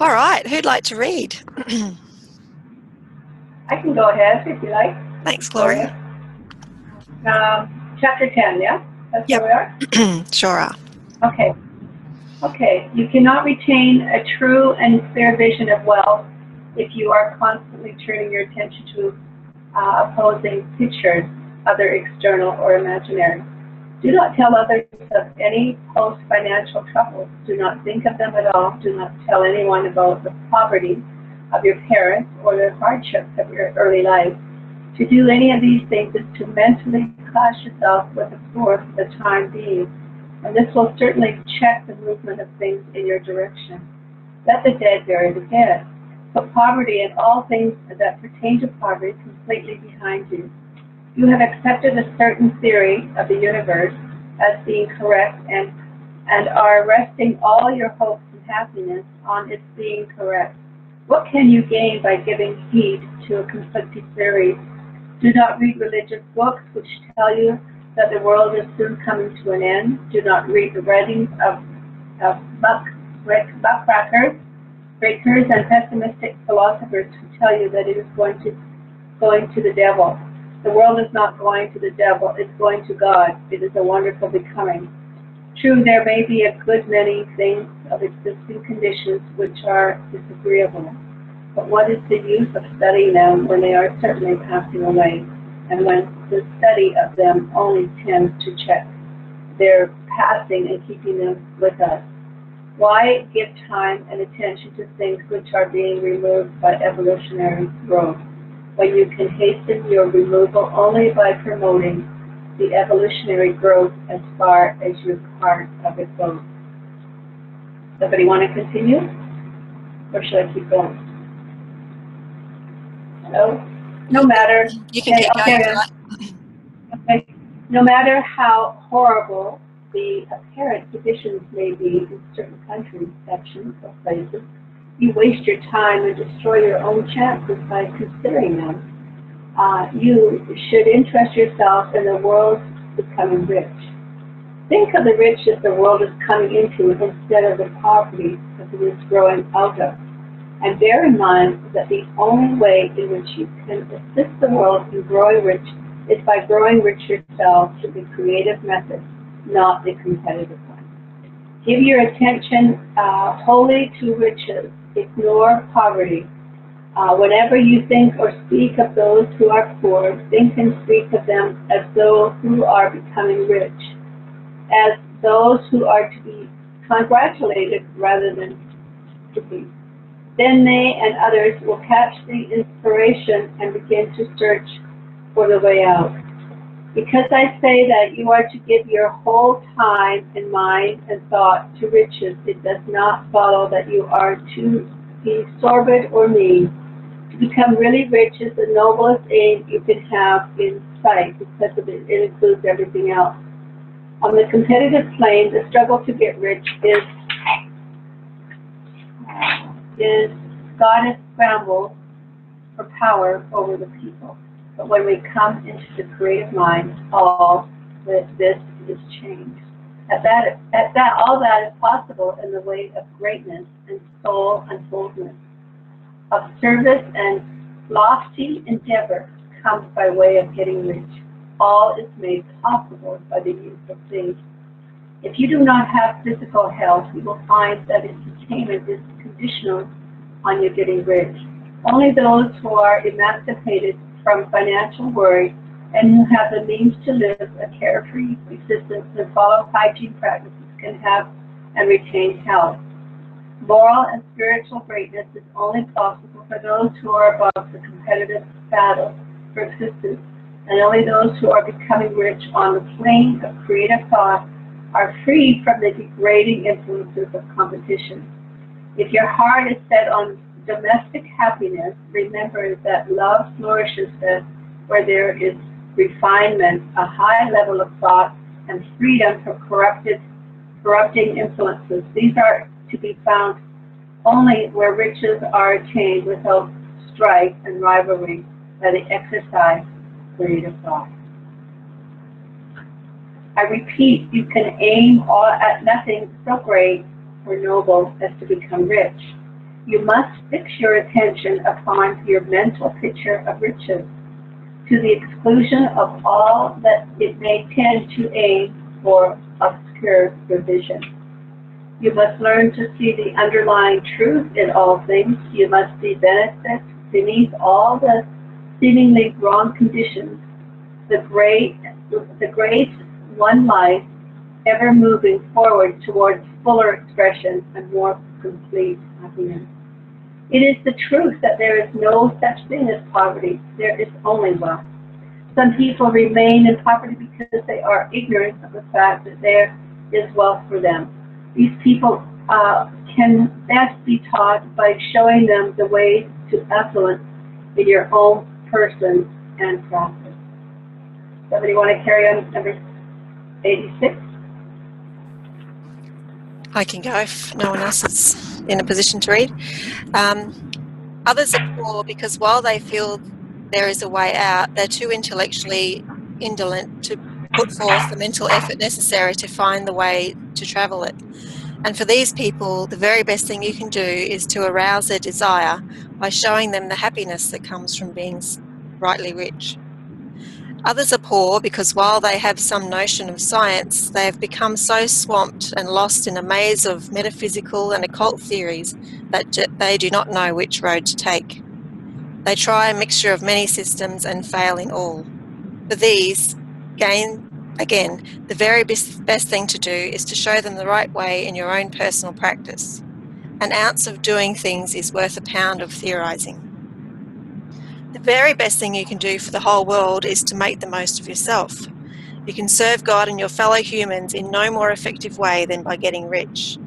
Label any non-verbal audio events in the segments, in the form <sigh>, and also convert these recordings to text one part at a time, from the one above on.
All right, who'd like to read? I can go ahead if you like. Thanks, Gloria. Um, chapter 10, yeah? That's Yep. where we are? <clears throat> sure are. Okay. Okay. You cannot retain a true and clear vision of wealth if you are constantly turning your attention to uh, opposing pictures, either external or imaginary. Do not tell others of any post-financial troubles. Do not think of them at all. Do not tell anyone about the poverty of your parents or the hardships of your early life. To do any of these things is to mentally class yourself with the poor for the time being, and this will certainly check the movement of things in your direction. Let the dead bury the dead. Put poverty and all things that pertain to poverty completely behind you. You have accepted a certain theory of the universe as being correct and, and are resting all your hopes and happiness on its being correct. What can you gain by giving heed to a conflicting theory? Do not read religious books which tell you that the world is soon coming to an end. Do not read the writings of, of buck, buckrackers, breakers, and pessimistic philosophers who tell you that it is going to going to the devil. The world is not going to the devil, it's going to God. It is a wonderful becoming. True, there may be a good many things of existing conditions which are disagreeable, but what is the use of studying them when they are certainly passing away, and when the study of them only tends to check their passing and keeping them with us? Why give time and attention to things which are being removed by evolutionary growth? When you can hasten your removal only by promoting the evolutionary growth as far as your part of it goes. Somebody want to continue? Or should I keep going? No? No matter. You can Okay, okay. if you like. Okay. No matter how horrible the apparent conditions may be in certain countries, sections, or places, you waste your time and destroy your own chances by considering them. Uh, you should interest yourself in the world's becoming rich. Think of the riches the world is coming into instead of the poverty that it is growing out of. And bear in mind that the only way in which you can assist the world in growing rich is by growing rich yourself through the creative method, not the competitive one. Give your attention uh, wholly to riches ignore poverty. Uh, whenever you think or speak of those who are poor, think and speak of them as those who are becoming rich, as those who are to be congratulated rather than to be. Then they and others will catch the inspiration and begin to search for the way out. Because I say that you are to give your whole time and mind and thought to riches, it does not follow that you are to be sordid or mean. To become really rich is the noblest aim you can have in sight because of it, it includes everything else. On the competitive plane, the struggle to get rich is is goddess scrambles for power over the people. But when we come into the creative mind, all that this is changed. At that, at that, all that is possible in the way of greatness and soul unfoldment, of service and lofty endeavor comes by way of getting rich. All is made possible by the use of faith. If you do not have physical health, you will find that its attainment is conditional on your getting rich. Only those who are emancipated from financial worry and who have the means to live a carefree existence and follow hygiene practices can have and retain health. Moral and spiritual greatness is only possible for those who are above the competitive battle for existence, and only those who are becoming rich on the plane of creative thought are free from the degrading influences of competition. If your heart is set on domestic happiness, remember that love flourishes best where there is refinement, a high level of thought, and freedom from corrupted, corrupting influences. These are to be found only where riches are attained without strife and rivalry by the exercise of creative thought. I repeat, you can aim all at nothing so great or noble as to become rich. You must fix your attention upon your mental picture of riches, to the exclusion of all that it may tend to aim or obscure your vision. You must learn to see the underlying truth in all things. You must see benefits beneath all the seemingly wrong conditions. The great, the great one life, ever moving forward towards fuller expression and more complete happiness. It is the truth that there is no such thing as poverty. There is only wealth. Some people remain in poverty because they are ignorant of the fact that there is wealth for them. These people uh, can best be taught by showing them the way to affluence in your own person and practice. Somebody want to carry on number 86? I can go if no one else is in a position to read. Um, others are poor because while they feel there is a way out, they're too intellectually indolent to put forth the mental effort necessary to find the way to travel it. And for these people, the very best thing you can do is to arouse their desire by showing them the happiness that comes from being rightly rich. Others are poor because while they have some notion of science, they have become so swamped and lost in a maze of metaphysical and occult theories that they do not know which road to take. They try a mixture of many systems and fail in all. For these, gain again, the very best, best thing to do is to show them the right way in your own personal practice. An ounce of doing things is worth a pound of theorizing. The very best thing you can do for the whole world is to make the most of yourself. You can serve God and your fellow humans in no more effective way than by getting rich.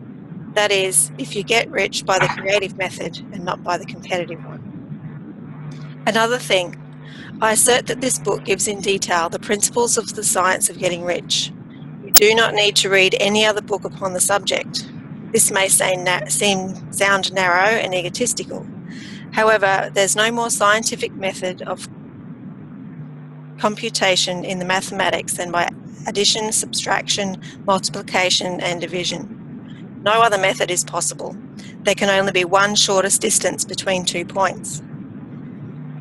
That is, if you get rich by the creative method and not by the competitive one. Another thing, I assert that this book gives in detail the principles of the science of getting rich. You do not need to read any other book upon the subject. This may seem sound narrow and egotistical, However, there's no more scientific method of computation in the mathematics than by addition, subtraction, multiplication, and division. No other method is possible. There can only be one shortest distance between two points.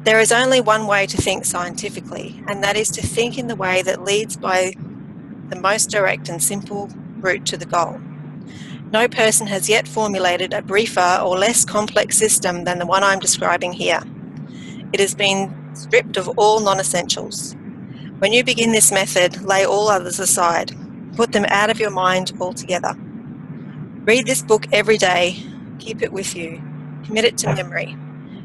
There is only one way to think scientifically, and that is to think in the way that leads by the most direct and simple route to the goal. No person has yet formulated a briefer or less complex system than the one I'm describing here. It has been stripped of all non essentials. When you begin this method, lay all others aside. Put them out of your mind altogether. Read this book every day. Keep it with you. Commit it to memory.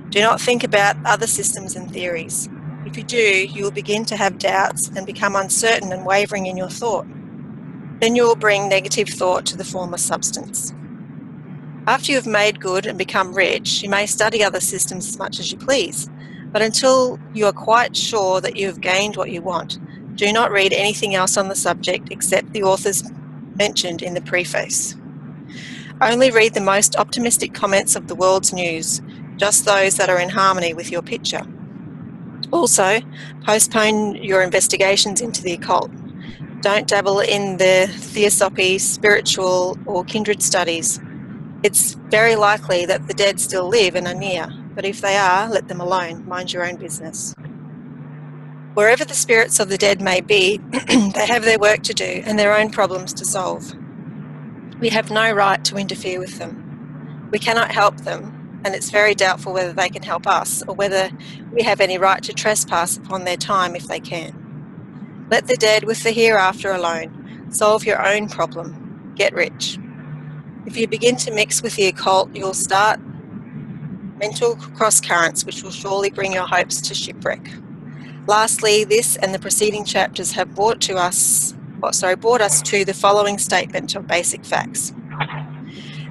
Do not think about other systems and theories. If you do, you will begin to have doubts and become uncertain and wavering in your thought. Then you will bring negative thought to the formless substance. After you have made good and become rich, you may study other systems as much as you please, but until you are quite sure that you have gained what you want, do not read anything else on the subject except the authors mentioned in the preface. Only read the most optimistic comments of the world's news, just those that are in harmony with your picture. Also, postpone your investigations into the occult. Don't dabble in the theosophy, spiritual, or kindred studies. It's very likely that the dead still live and are near, but if they are, let them alone. Mind your own business. Wherever the spirits of the dead may be, <clears throat> they have their work to do and their own problems to solve. We have no right to interfere with them. We cannot help them, and it's very doubtful whether they can help us or whether we have any right to trespass upon their time if they can. Let the dead with the hereafter alone. Solve your own problem. Get rich. If you begin to mix with the occult, you'll start mental cross currents which will surely bring your hopes to shipwreck. Lastly, this and the preceding chapters have brought to us, oh, sorry, brought us to the following statement of basic facts.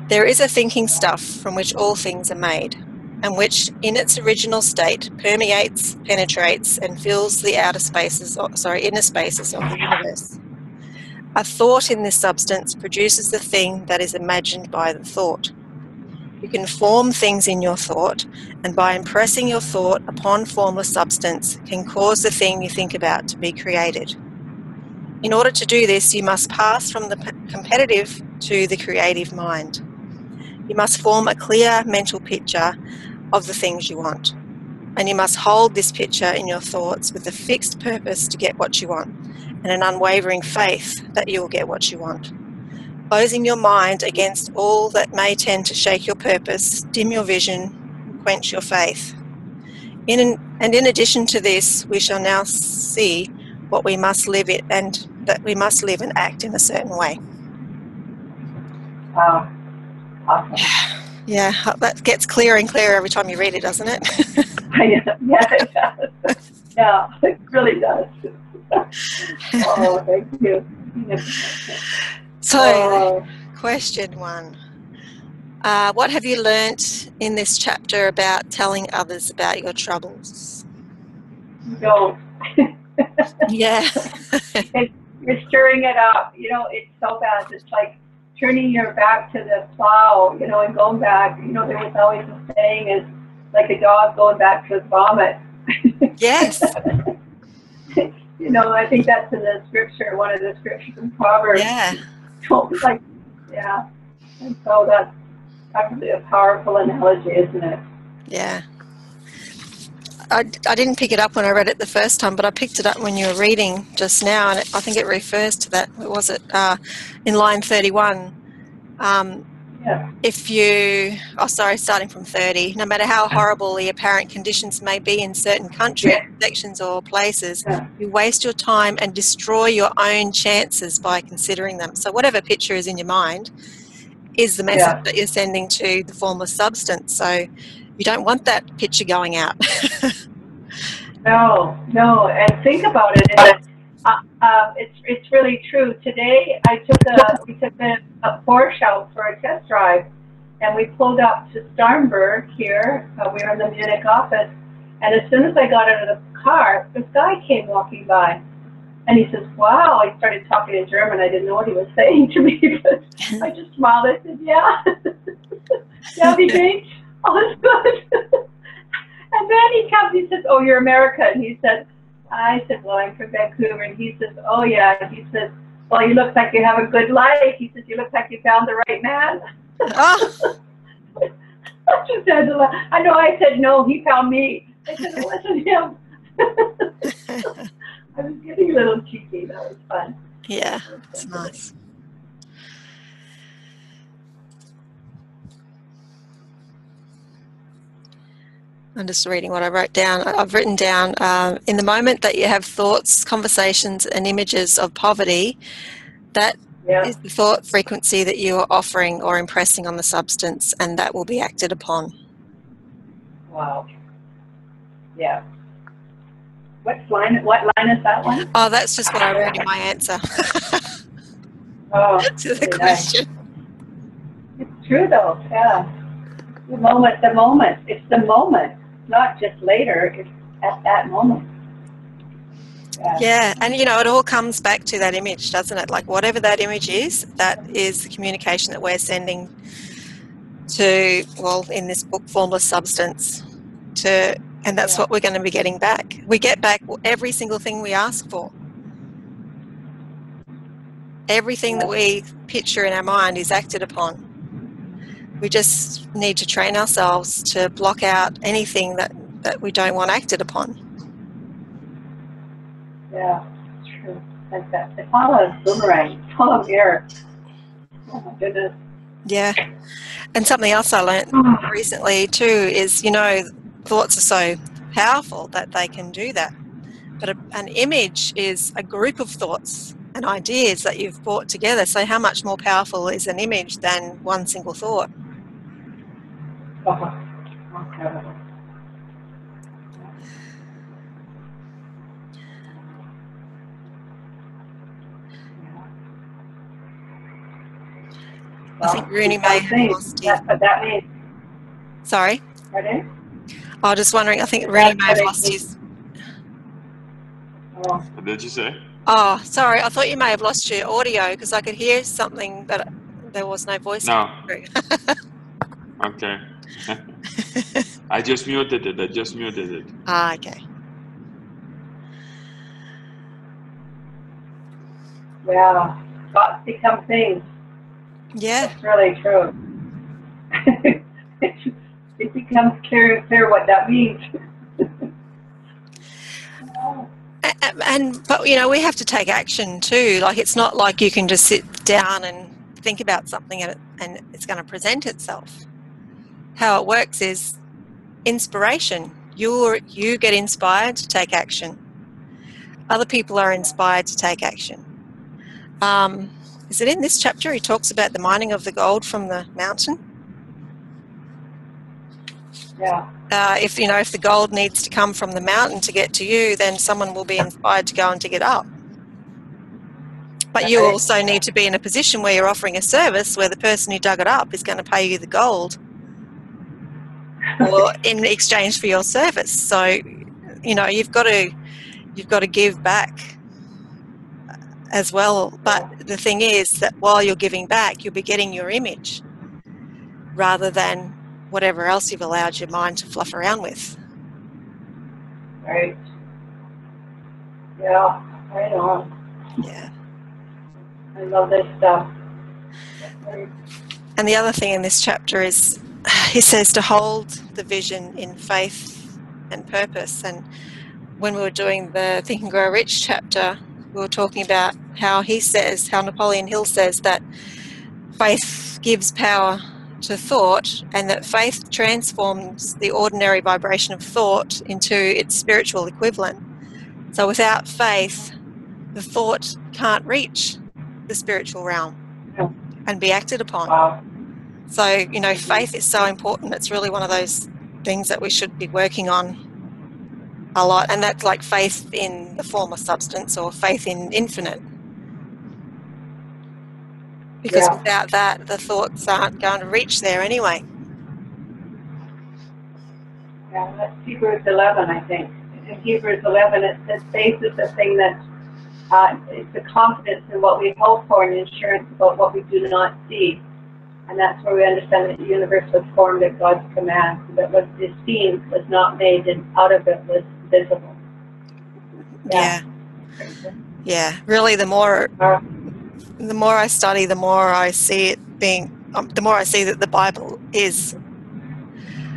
There is a thinking stuff from which all things are made and which, in its original state, permeates, penetrates, and fills the outer spaces, sorry, inner spaces of the universe. A thought in this substance produces the thing that is imagined by the thought. You can form things in your thought, and by impressing your thought upon formless substance, can cause the thing you think about to be created. In order to do this, you must pass from the competitive to the creative mind. You must form a clear mental picture of the things you want. And you must hold this picture in your thoughts with a fixed purpose to get what you want and an unwavering faith that you will get what you want. Closing your mind against all that may tend to shake your purpose, dim your vision, quench your faith. In, and in addition to this, we shall now see what we must live it and that we must live and act in a certain way. Wow. Awesome. <sighs> <laughs> Yeah, that gets clearer and clearer every time you read it, doesn't it? <laughs> <laughs> yeah, it does. Yeah, it really does. <laughs> oh, thank you. So, oh. question one. Uh, what have you learnt in this chapter about telling others about your troubles? Don't. yeah. you're stirring it up. You know, it's so bad. It's like turning your back to the plow, you know, and going back. You know, there was always a saying is like a dog going back to its vomit. <laughs> Yes. <laughs> you know, I think that's in the scripture, one of the scriptures in Proverbs. Yeah. <laughs> Like, yeah. And so that's probably a powerful analogy, isn't it? Yeah. I, I didn't pick it up when I read it the first time, but I picked it up when you were reading just now, and it, I think it refers to that. Was it uh, in line 31? Um, yeah. If you, oh, sorry, starting from 30, no matter how horrible the apparent conditions may be in certain countries, yeah. sections, or places, yeah. you waste your time and destroy your own chances by considering them. So, whatever picture is in your mind is the message that you're sending to the formless substance. So, you don't want that picture going out. <laughs> No, no, and think about it. It's, uh, uh, it's it's really true. Today, I took a we took a, a Porsche out for a test drive, and we pulled up to Starnberg here. Uh, we were in the Munich office, and as soon as I got out of the car, this guy came walking by, and he says, "Wow!" He started talking in German. I didn't know what he was <laughs> saying to me, but I just smiled. I said, "Yeah, <laughs> yeah, wie geht's? Alles good." <laughs> And then he comes, he says, Oh, you're American. And he said, I said, Well, I'm from Vancouver. And he says, Oh, yeah. He says, Well, you look like you have a good life. He says, You look like you found the right man. oh, <laughs> I just had to laugh. I know I said, No, he found me. I said, It wasn't him. <laughs> I was getting a little cheeky. That was fun. yeah, it's nice. I'm just reading what I wrote down. I've written down um, in the moment that you have thoughts, conversations, and images of poverty, that Yeah. is the thought frequency that you are offering or impressing on the substance, and that will be acted upon. Wow. Yeah. What line? What line is that one? Oh, that's just what I wrote in my answer <laughs> Oh, <laughs> to the very nice. question. It's true though, yeah. The moment, the moment. It's the moment, not just later. It's at that moment. Yeah. Yeah, and you know, it all comes back to that image, doesn't it? Like, whatever that image is, that is the communication that we're sending to, well, in this book, Formless Substance, to, and that's Yeah. what we're going to be getting back. We get back every single thing we ask for. Everything that we picture in our mind is acted upon. We just need to train ourselves to block out anything that, that we don't want acted upon. Yeah, true. Like that. It's all a boomerang. <laughs> It's all a mirror. Oh my goodness. Yeah. And something else I learned <sighs> recently too is, you know, thoughts are so powerful that they can do that. But a, an image is a group of thoughts and ideas that you've brought together. So, how much more powerful is an image than one single thought? I think Rooney may have think lost his. That's what that means. Sorry, Pardon? I was just wondering. I think That's Rooney may have lost means. his. Oh, What did you say? Oh, sorry. I thought you may have lost your audio because I could hear something, but there was no voice. No. <laughs> Okay. <laughs> I just muted it. I just muted it. ah, okay. yeah. Thoughts become things. Yeah. That's really true. <laughs> it becomes clear clear what that means. and but you know we have to take action too like it's not like you can just sit down and think about something and, it, and it's going to present itself how it works is inspiration. You you get inspired to take action. Other people are inspired to take action. Um, is it in this chapter he talks about the mining of the gold from the mountain? Yeah. Uh, if you know if the gold needs to come from the mountain to get to you, then someone will be inspired to go and dig it up. But you also need to be in a position where you're offering a service where the person who dug it up is going to pay you the gold or in exchange for your service. So, you know, you've got to you've got to give back as well. But the thing is that while you're giving back, you'll be getting your image rather than whatever else you've allowed your mind to fluff around with. Right. Yeah, right on. Yeah. I love this stuff. And the other thing in this chapter is he says to hold the vision in faith and purpose. And when we were doing the Think and Grow Rich chapter, we were talking about how he says, how Napoleon Hill says that faith gives power to thought, and that faith transforms the ordinary vibration of thought into its spiritual equivalent. So without faith, the thought can't reach the spiritual realm and be acted upon. Wow. So, you know, faith is so important. It's really one of those things that we should be working on a lot. And that's like faith in the form of substance or faith in infinite because Yeah. without that, the thoughts aren't going to reach there anyway. Yeah, that's Hebrews 11, I think. In Hebrews 11, it says faith is the thing that uh, it's the confidence in what we hope for and assurance about what we do not see. And that's where we understand that the universe was formed at God's command, that what is seen was not made, and out of it was visible. Yeah. Yeah. Really, the more Uh, the more I study, the more I see it being. Um, the more I see that the Bible is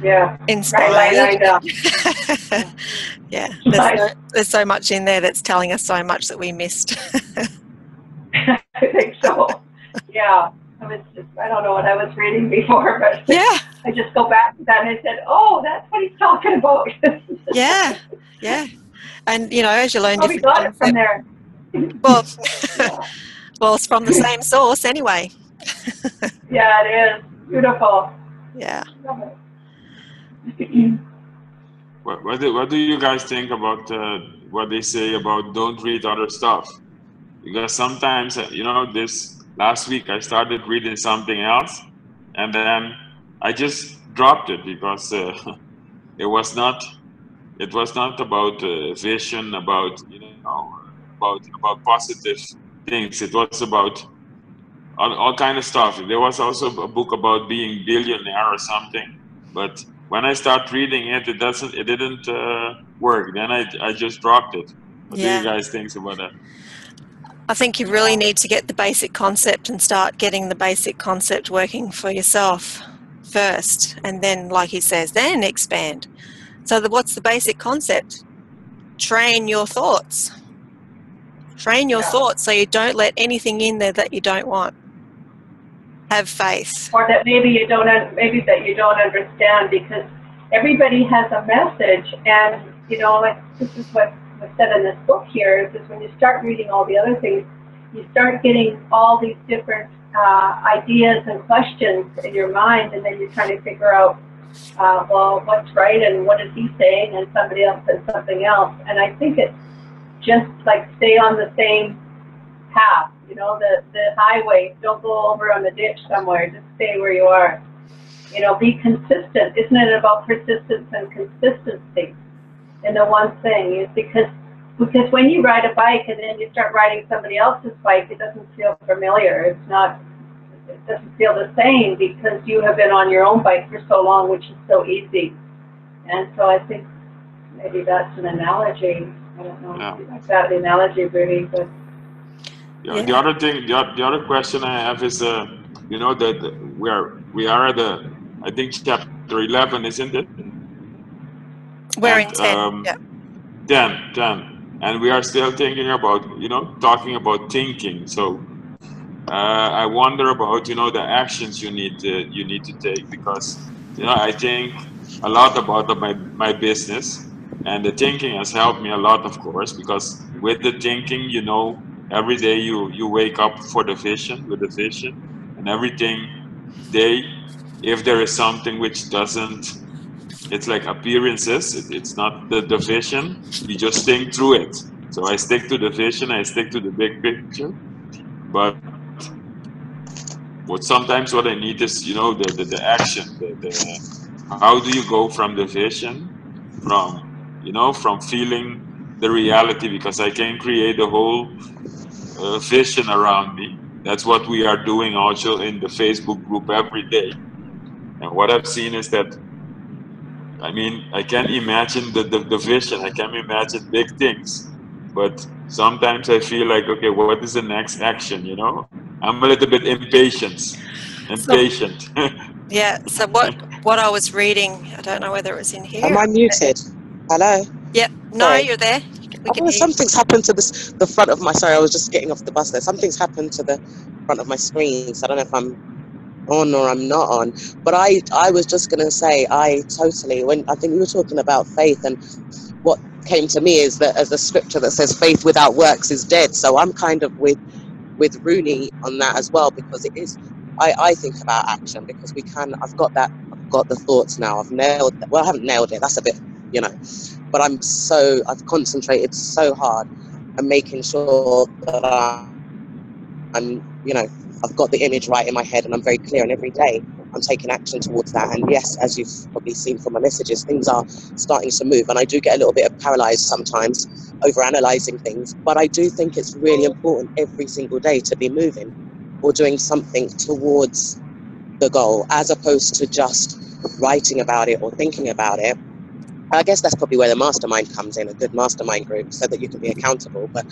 yeah, inspired. right, right, right. <laughs> yeah. There's so, there's so much in there that's telling us so much that we missed. <laughs> I think so. Yeah, I was just, I don't know what I was reading before, <laughs> but yeah. I just go back to that and I said, oh, that's what he's talking about. <laughs> Yeah. Yeah. And you know, as you learn Oh, we different got it from there. well, Yeah. <laughs> well, it's from the same source anyway. Yeah, it is. Beautiful. Yeah. <clears throat> What, what, do, what do you guys think about uh, what they say about don't read other stuff? Because sometimes, uh, you know, this last week I started reading something else and then I just dropped it because uh, <laughs> it was not it was not about uh, vision about you know about about positive things it was about all, all kind of stuff there was also a book about being billionaire or something but when I start reading it, it doesn't, it didn't uh, work. Then I, I just dropped it. What do you guys think about that? I think you really need to get the basic concept and start getting the basic concept working for yourself first. And then, like he says, then expand. So, the, what's the basic concept? Train your thoughts. Train your Yeah. thoughts so you don't let anything in there that you don't want. Have faith. Or that maybe you don't, un- maybe that you don't understand because everybody has a message and, you know, like this is what said in this book here, is when you start reading all the other things, you start getting all these different uh, ideas and questions in your mind and then you're trying to figure out, uh, well, what's right and what is he saying and somebody else says something else. And I think it's just like stay on the same path, you know, the, the highway. Don't go over on the ditch somewhere. Just stay where you are. You know, be consistent. Isn't it about persistence and consistency in the one thing? Is because because when you ride a bike and then you start riding somebody else's bike, it doesn't feel familiar. It's not. It doesn't feel the same because you have been on your own bike for so long, which is so easy. And so I think maybe that's an analogy. I don't know Yeah. if you like that analogy, Rudy, but The, Yeah. the other thing, the, the other question I have is, uh, you know, that we are we are at a I think chapter 11, isn't it? We're And, in 10. um, yeah. 10, 10. And we are still thinking about, you know, talking about thinking. So uh, I wonder about, you know, the actions you need to, you need to take because, you know, I think a lot about my, my business and the thinking has helped me a lot, of course, because with the thinking, you know, every day you, you wake up for the vision, with the vision and everything day, if there is something which doesn't it's like appearances. It, it's not the, the vision you just think through it. So i stick to the vision i stick to the big picture. But what sometimes what i need is you know the the, the action the, the how do you go from the vision from you know from feeling the reality? Because i can create a whole uh, vision around me. That's what we are doing also in the facebook group every day. And what i've seen is that I mean, I can imagine the, the, the vision, I can imagine big things, but sometimes I feel like, okay, what is the next action, you know? I'm a little bit impatient, impatient. <laughs> Yeah. So what what I was reading, I don't know whether it was in here. Am I muted? Hello? Yep. No, Sorry. you're there. We Oh, can something's happened to this, the front of my. Sorry, I was just getting off the bus there. Something's happened to the front of my screen, so I don't know if I'm on or I'm not on. But I, I was just gonna say, I totally. When I think we were talking about faith, and what came to me is that as a scripture that says, "Faith without works is dead." So I'm kind of with, with Rooney on that as well because it is. I, I think about action because we can. I've got that. I've got the thoughts now. I've nailed. Well, I haven't nailed it. That's a bit, you know. But I'm so. I've concentrated so hard and making sure that I'm, you know, I've got the image right in my head and I'm very clear. And every day I'm taking action towards that. And yes, as you've probably seen from my messages, things are starting to move. And I do get a little bit of paralyzed sometimes over analyzing things. But I do think it's really important every single day to be moving or doing something towards the goal as opposed to just writing about it or thinking about it. I guess that's probably where the mastermind comes in, a good mastermind group, so that you can be accountable. But,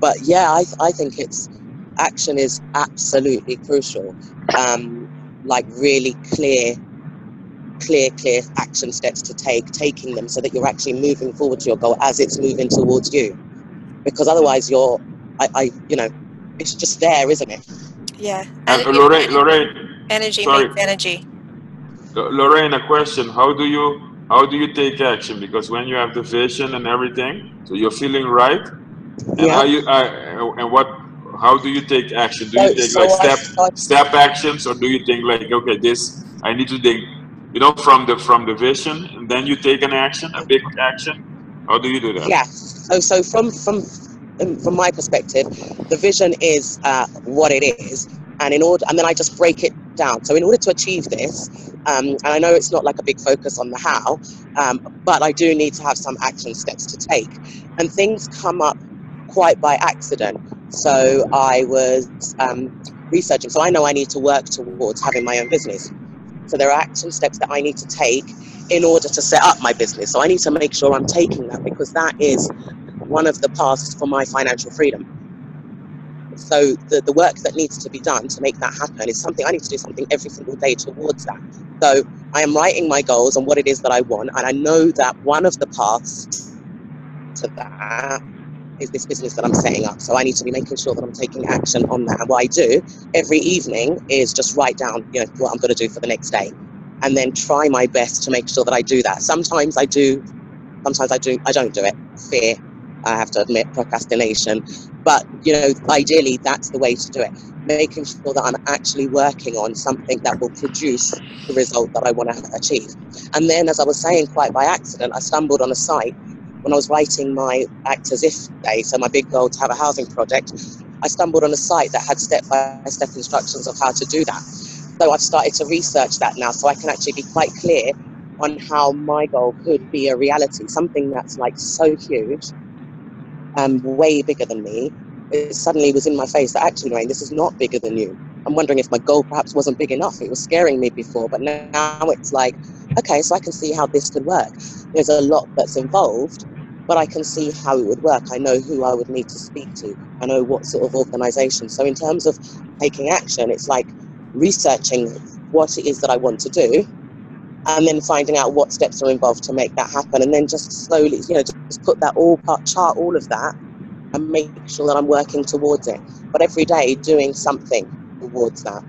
but yeah, I, I think it's action is absolutely crucial. Um, like really clear, clear, clear action steps to take, taking them so that you're actually moving forward to your goal as it's moving towards you. Because otherwise, you're, I, I you know, it's just there, isn't it? Yeah. and Energy- Lorraine, Lorraine, Energy sorry. means energy. Lorraine, a question: How do you how do you take action? Because when you have the vision and everything, so you're feeling right, and Yeah. how you uh, and what? How do you take action? Do you take so like step start- step actions, or do you think like, okay, this I need to think, you know, from the from the vision, and then you take an action, a big action? How do you do that? Yeah. So, so from from um, from my perspective, the vision is uh, what it is, and in order, and then I just break it down. So, in order to achieve this, um, and I know it's not like a big focus on the how, um, but I do need to have some action steps to take, and things come up quite by accident. So, I was um, researching. So, I know I need to work towards having my own business. So, there are action steps that I need to take in order to set up my business. So I need to make sure I'm taking that because that is one of the paths for my financial freedom. So the, the work that needs to be done to make that happen is something I need to do something every single day towards that. So I am writing my goals and what it is that I want, and I know that one of the paths to that is this business that I'm setting up. So I need to be making sure that I'm taking action on that. And what I do every evening is just write down, you know, what I'm going to do for the next day and then try my best to make sure that I do that. Sometimes I do, sometimes I do, I don't do it. Fear, I have to admit, procrastination. But you know, ideally, that's the way to do it. Making sure that I'm actually working on something that will produce the result that I want to achieve. And then, as I was saying, quite by accident, I stumbled on a site when I was writing my Act as If day, so my big goal to have a housing project. I stumbled on a site that had step by step instructions of how to do that. So I've started to research that now so I can actually be quite clear on how my goal could be a reality, something that's like so huge, um, way bigger than me. It suddenly was in my face that actually, Lorraine, this is not bigger than you. I'm wondering if my goal perhaps wasn't big enough. It was scaring me before, but now it's like, okay, so I can see how this could work. There's a lot that's involved, but I can see how it would work. I know who I would need to speak to. I know what sort of organization. So in terms of taking action, it's like researching what it is that I want to do and then finding out what steps are involved to make that happen, and then just slowly, you know, just put that all part, chart all of that, and make sure that I'm working towards it. But every day doing something towards that.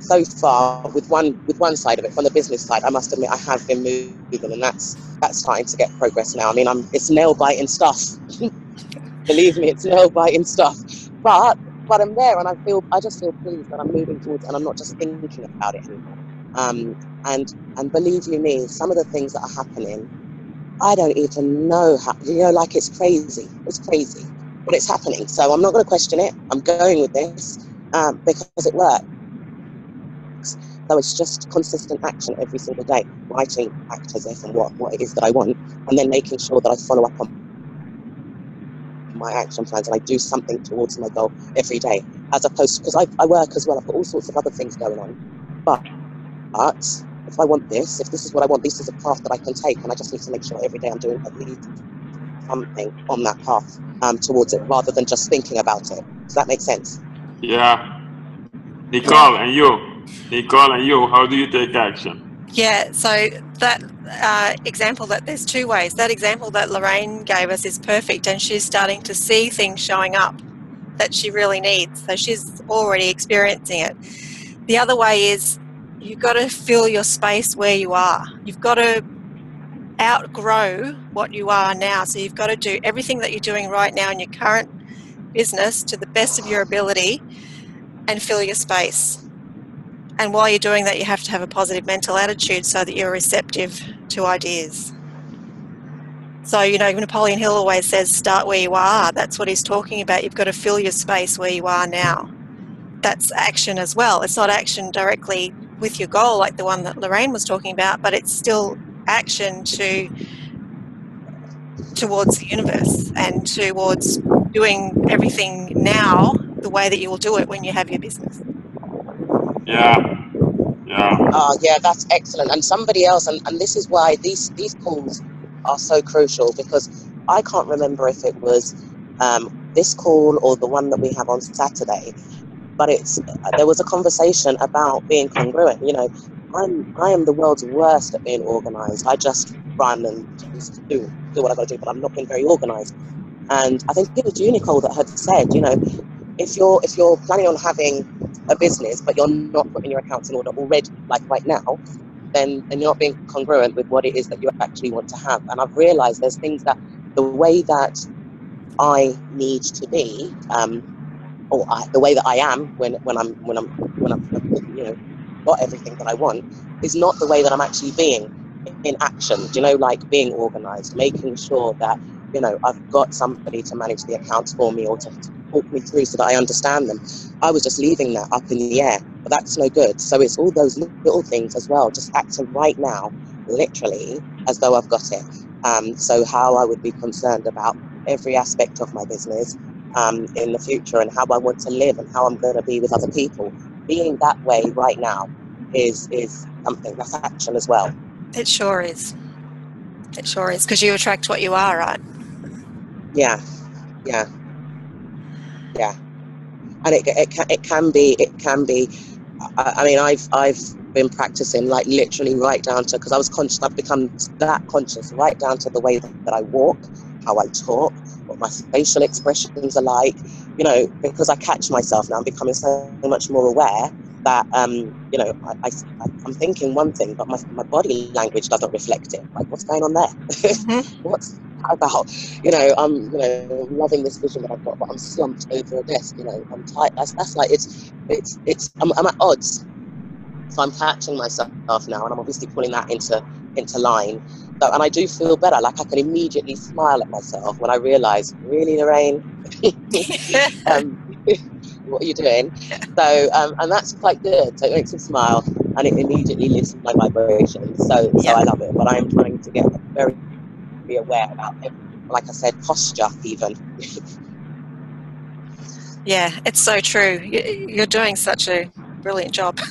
So far, with one with one side of it, from the business side, I must admit I have been moving, and that's that's starting to get progress now. I mean, I'm it's nail biting stuff. <laughs> Believe me, it's nail biting stuff. But but I'm there, and I feel I just feel pleased that I'm moving towards, and I'm not just thinking about it anymore. Um, and and believe you me, some of the things that are happening, I don't even know how. You know, like it's crazy. It's crazy, but it's happening. So I'm not going to question it. I'm going with this um, because it works. So it's just consistent action every single day, writing act as if and what, what it is that I want, and then making sure that I follow up on my action plans and I do something towards my goal every day, as opposed to because I, I work as well, I've got all sorts of other things going on. But, but if I want this, if this is what I want, this is a path that I can take, and I just need to make sure every day I'm doing at least something on that path um, towards it, rather than just thinking about it. Does that make sense? Yeah. Nicole and you, Nicole and you, how do you take action? Yeah, so that uh, example that there's two ways. That example that Lorraine gave us is perfect, and she's starting to see things showing up that she really needs. So she's already experiencing it. The other way is you've got to fill your space where you are. You've got to outgrow what you are now. So you've got to do everything that you're doing right now in your current business to the best of your ability and fill your space. And while you're doing that, you have to have a positive mental attitude so that you're receptive to ideas. So, you know, Napoleon Hill always says, start where you are. That's what he's talking about. You've got to fill your space where you are now. That's action as well. It's not action directly with your goal, like the one that Lorraine was talking about, but it's still action to towards the universe and towards doing everything now the way that you will do it when you have your business. Yeah. Yeah. Oh, yeah, that's excellent. And somebody else, and, and this is why these, these calls are so crucial because I can't remember if it was um, this call or the one that we have on Saturday, but it's there was a conversation about being congruent. You know, I'm I am the world's worst at being organized. I just run and just do do what I got to do, but I'm not being very organized. And I think it was you, Nicole, that had said, you know, if you're if you're planning on having a business but you're not putting your accounts in order already, like right now, then then you're not being congruent with what it is that you actually want to have. And I've realized there's things that the way that I need to be, um, or I, the way that I am when when I'm when I'm when I'm you know got everything that I want, is not the way that I'm actually being in action. Do you know, like being organized, making sure that you know I've got somebody to manage the accounts for me or to, to me through so that I understand them. I was just leaving that up in the air, but that's no good. So it's all those little things as well, just acting right now, literally, as though I've got it. Um, so how I would be concerned about every aspect of my business um, in the future and how I want to live and how I'm going to be with other people. Being that way right now is is something that's action as well. It sure is. It sure is because you attract what you are, right? Yeah, yeah, yeah. And it, it can it can be it can be. I, I mean, I've I've been practicing like literally right down to because I was conscious. I've become that conscious right down to the way that, that I walk, how I talk, what my facial expressions are like. You know, because I catch myself now. I'm becoming so much more aware that um, you know I, I, I'm thinking one thing, but my, my body language doesn't reflect it. Like, what's going on there? Mm-hmm. <laughs> what's about? You know, I'm you know loving this vision that I've got, but I'm slumped over a desk. You know, I'm tight. That's that's like it's it's it's I'm, I'm at odds. So I'm catching myself now, and I'm obviously pulling that into into line. So, and I do feel better. Like I can immediately smile at myself when I realise, really, Lorraine. <laughs> <laughs> um, what are you doing? So, um, and that's quite good. So it makes me smile and it immediately lifts my vibration. So, so Yeah. I love it. But I'm trying to get very be aware about it. Like I said, posture even. Yeah, it's so true. You- You're doing such a brilliant job. <laughs>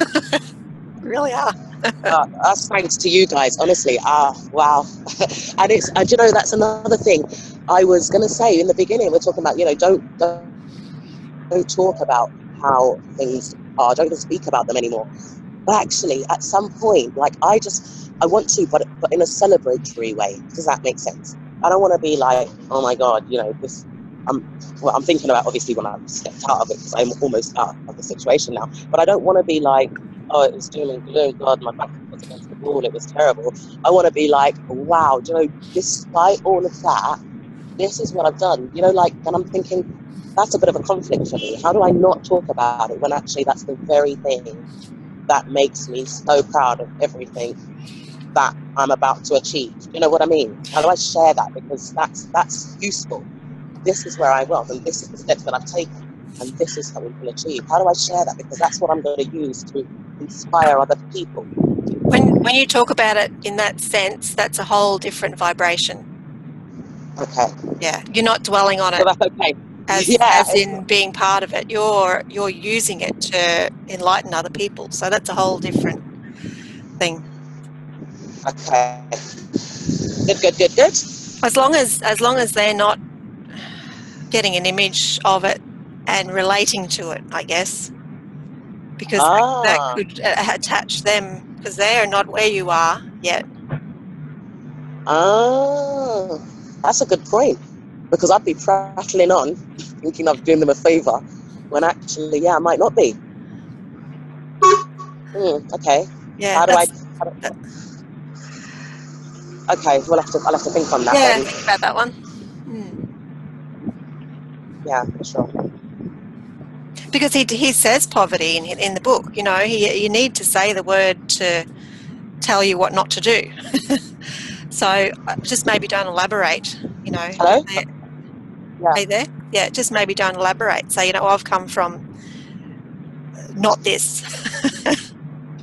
You really are. <laughs> uh, that's thanks to you guys, honestly. Ah, wow. <laughs> and it's, and you know, that's another thing I was going to say in the beginning. We're talking about, you know, don't, don't, don't talk about how things are, don't even speak about them anymore. But actually, at some point, like I just, I want to, but but in a celebratory way. Does that make sense? I don't want to be like, oh my god, you know, this. I'm well. I'm thinking about obviously when I stepped out of it because I'm almost out of the situation now. But I don't want to be like, oh, it was doom and gloom. God, my back was against the wall. It was terrible. I want to be like, wow, you know, despite all of that, this is what I've done. You know, like, and I'm thinking that's a bit of a conflict for me. How do I not talk about it when actually that's the very thing that makes me so proud of everything that I'm about to achieve? You know what I mean? How do I share that? Because that's that's useful. This is where I was, and this is the steps that I've taken, and this is how we can achieve. How do I share that? Because that's what I'm going to use to inspire other people. When when you talk about it in that sense, that's a whole different vibration. Okay. Yeah, you're not dwelling on So it that's okay. As, <laughs> Yeah. as in being part of it. You're you're using it to enlighten other people. So that's a whole different thing. Okay. Good, good, good, good. As long as as long as they're not getting an image of it and relating to it, I guess, because that, that Ah. could uh, attach them because they are not where you are yet. Ah, that's a good point. Because I'd be prattling on, thinking I'm doing them a favour, when actually, yeah, I might not be. Hmm, okay. Yeah, How do I? How do, okay, we'll have to. I'll have to think on that. yeah, Then. think about that one. Hmm. Yeah, for sure. because he he says poverty in in the book. You know, he you need to say the word to tell you what not to do. <laughs> so uh, just maybe don't elaborate. You know, Hello? Yeah. hey there, yeah, just maybe don't elaborate. Say, you know, I've come from uh, not this. <laughs>